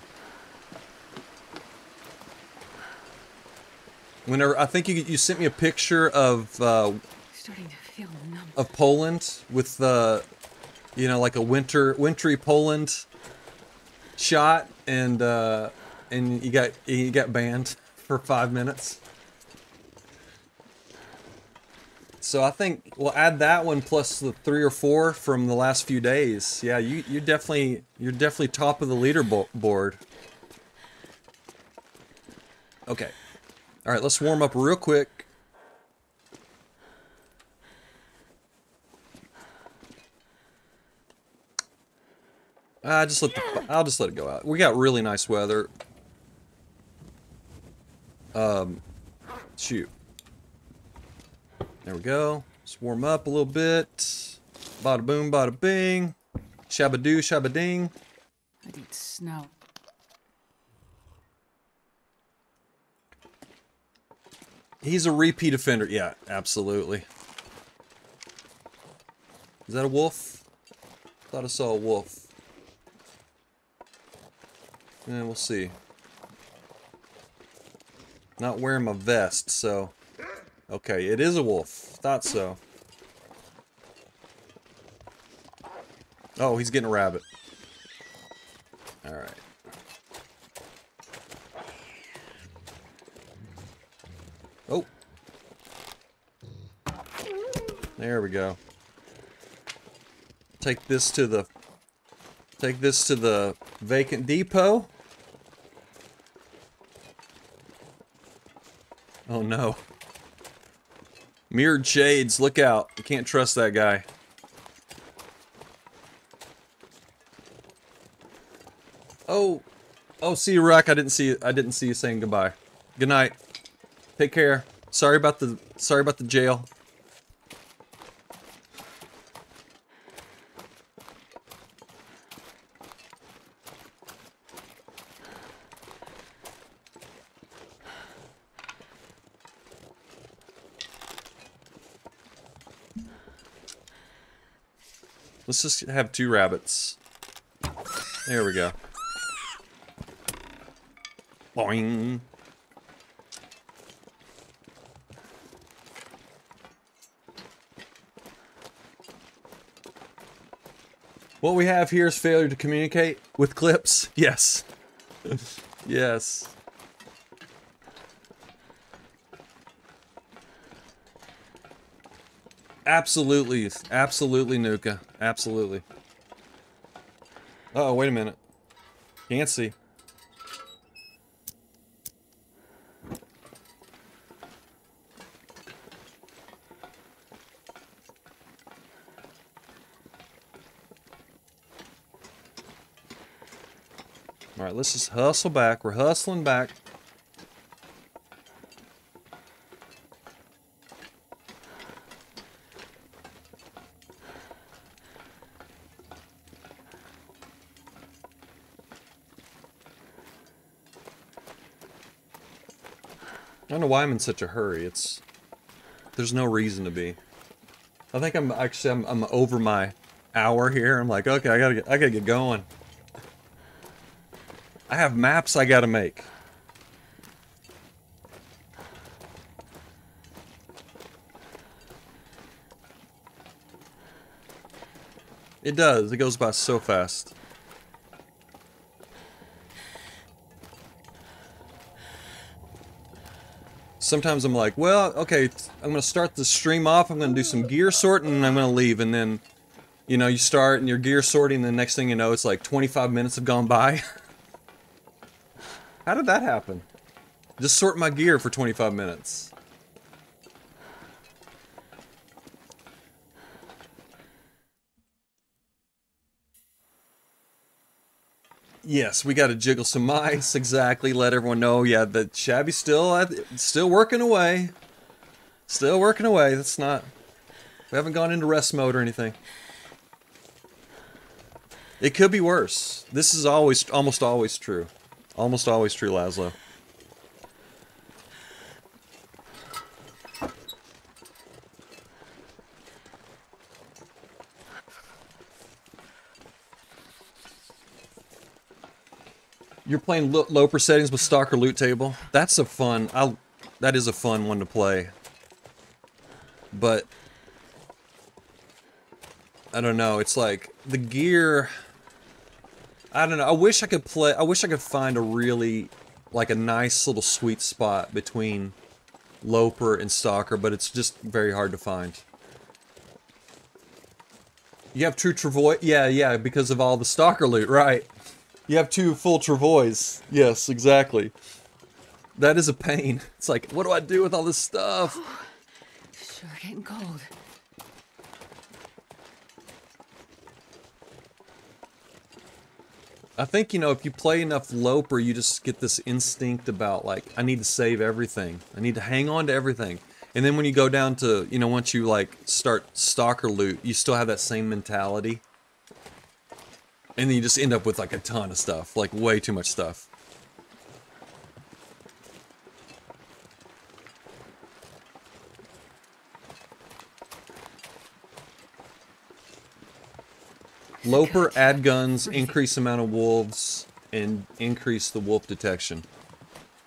Whenever I think you you sent me a picture of uh, Starting to feel numb. of Poland with the, you know, like a winter wintry Poland shot, and uh, and you got you got banned <laughs> for five minutes. So I think we'll add that one plus the three or four from the last few days. Yeah, you you definitely you're definitely top of the leaderboard. Okay. All right, let's warm up real quick. I just let the I'll just let it go out. We got really nice weather. Um, shoot. There we go. Let's warm up a little bit. Bada boom, bada bing. Shabba doo, shabba ding. I need snow. He's a repeat offender. Yeah, absolutely. Is that a wolf? Thought I saw a wolf. And we'll see. Not wearing my vest, so. Okay, it is a wolf. Thought so. Oh, he's getting a rabbit. There we go. Take this to the take this to the vacant depot. Oh no. Mirrored shades, look out. You can't trust that guy. Oh. Oh, see you, Rock. I didn't see I didn't see you saying goodbye. Good night. Take care. Sorry about the sorry about the jail. Just have two rabbits. There we go. Boing. What we have here is failure to communicate with clips. <laughs> Yes. <laughs> yes. Absolutely. Absolutely, Nuka. Absolutely. Uh oh, wait a minute. Can't see. All right, let's just hustle back. We're hustling back. I'm in such a hurry. It's there's no reason to be. I think I'm actually I'm, I'm over my hour here. I'm like, okay, I gotta get I gotta get going. I have maps I gotta make. It does. It goes by so fast. Sometimes I'm like, well, okay, I'm to start the stream off. I'm to do some gear sorting and I'm to leave. And then, you know, you start and you're gear sorting. And the next thing you know, it's like 25 minutes have gone by. <laughs> How did that happen? Just sort my gear for 25 minutes. Yes, we got to jiggle some mice. Exactly. Let everyone know. Yeah, the shabby's still uh, still working away. Still working away. That's not. We haven't gone into rest mode or anything. It could be worse. This is always, almost always true. Almost always true, Laszlo. You're playing lo Loper settings with Stalker Loot Table. That's a fun. I. That is a fun one to play. But I don't know. It's like the gear. I don't know. I wish I could play. I wish I could find a really, like a nice little sweet spot between Loper and Stalker, but it's just very hard to find. You have true Travois, Yeah, yeah, because of all the Stalker loot, right. You have two full Travois. Yes, exactly. That is a pain. It's like, what do I do with all this stuff? <sighs> Sure getting cold. I think, you know, if you play enough Loper, you just get this instinct about, like, I need to save everything. I need to hang on to everything. And then when you go down to, you know, once you, like, start Stalker loot, you still have that same mentality. And then you just end up with, like, a ton of stuff. Like, way too much stuff. Loper, add guns, increase amount of wolves, and increase the wolf detection.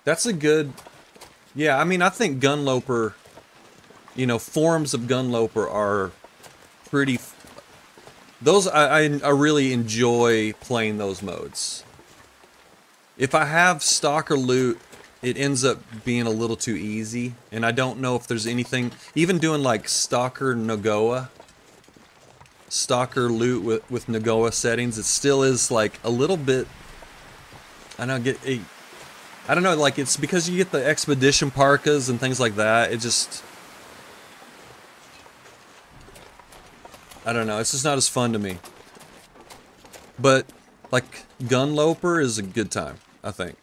That's a good... Yeah, I mean, I think Gunloper, you know, forms of Gunloper are pretty... Those, I, I, I really enjoy playing those modes. If I have Stalker loot, it ends up being a little too easy, and I don't know if there's anything... Even doing, like, Stalker Nagoa, stalker loot with with Nagoa settings, it still is like a little bit. I don't get it. I don't know, like it's because you get the expedition parkas and things like that. It just. I don't know. It's just not as fun to me. But like Gunloper is a good time, I think.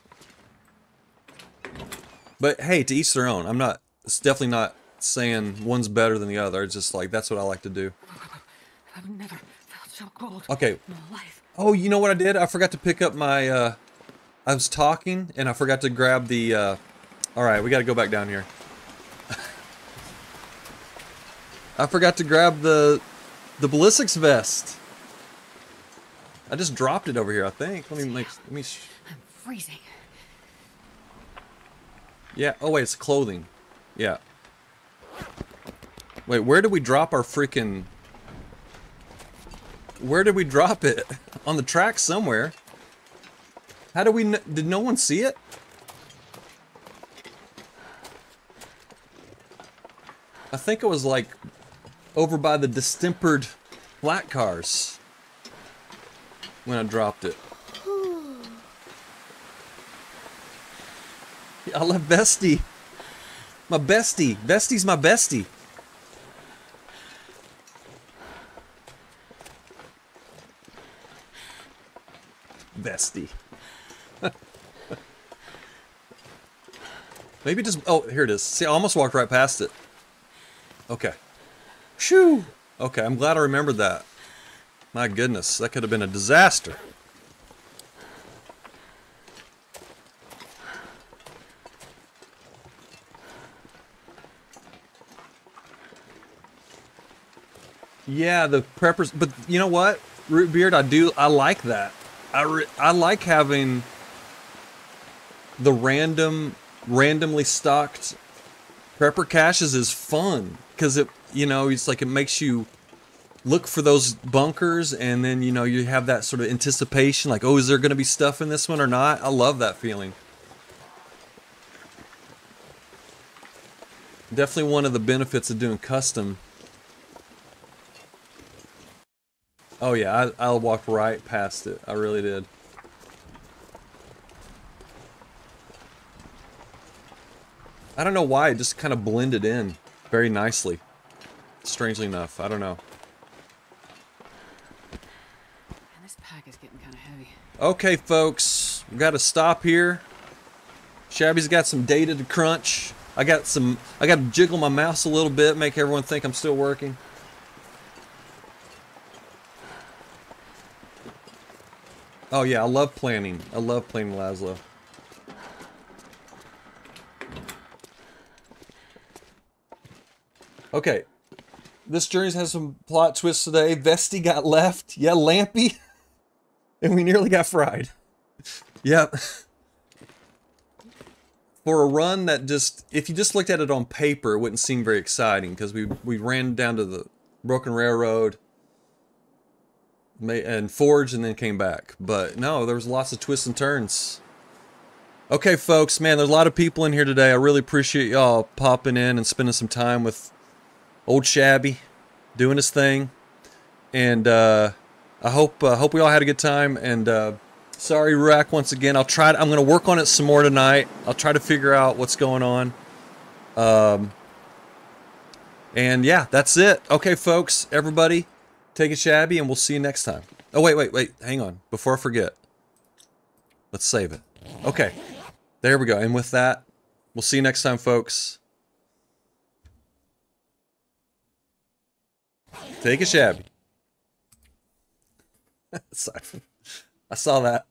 But hey, to each their own. I'm not. It's definitely not saying one's better than the other. It's just like that's what I like to do. I've never felt so cold. Okay. Oh, you know what I did? I forgot to pick up my, uh, I was talking and I forgot to grab the, uh, alright, we gotta go back down here. <laughs> I forgot to grab the, the ballistics vest. I just dropped it over here, I think. Let me make, let me, I'm freezing. yeah, oh wait, it's clothing. Yeah. Wait, where did we drop our freaking where did we drop it? <laughs> On the track somewhere. How do we... Did no one see it? I think it was like over by the distempered flat cars when I dropped it. I love Bestie. My bestie. Bestie's my bestie. Bestie. <laughs> Maybe just... Oh, here it is. See, I almost walked right past it. Okay. Shoo! Okay, I'm glad I remembered that. My goodness, that could have been a disaster. Yeah, the preppers, but you know what? Root beard, I do, I like that. I, I like having the random, randomly stocked prepper caches is fun because it you know, it's like it makes you look for those bunkers, and then you know you have that sort of anticipation, like, oh, is there going to be stuff in this one or not? I love that feeling. Definitely one of the benefits of doing custom Oh yeah, I, I walked right past it. I really did. I don't know why, it just kind of blended in very nicely. Strangely enough, I don't know. Man, this pack is getting kind of heavy. Okay, folks, we got to stop here. Shabby's got some data to crunch. I got some. I got to jiggle my mouse a little bit, make everyone think I'm still working. Oh yeah, I love planning. I love playing Laszlo. Okay. This journey has some plot twists today. Vesti got left. Yeah, Lampy. <laughs> and we nearly got fried. yep. For a run that just, if you just looked at it on paper, it wouldn't seem very exciting because we we ran down to the Broken Railroad, and forged and then came back. But no, there was lots of twists and turns. Okay, folks, man, there's a lot of people in here today. I really appreciate y'all popping in and spending some time with old Shabby, doing his thing. And uh, I hope uh, hope we all had a good time. And uh, sorry, rack once again. I'll try. To, I'm to work on it some more tonight. I'll try to figure out what's going on. Um, and yeah, that's it. Okay, folks, everybody. Take it shabby, and we'll see you next time. Oh, wait, wait, wait. Hang on. Before I forget. Let's save it. Okay. There we go. And with that, we'll see you next time, folks. Take a shabby. <laughs> Sorry. I saw that.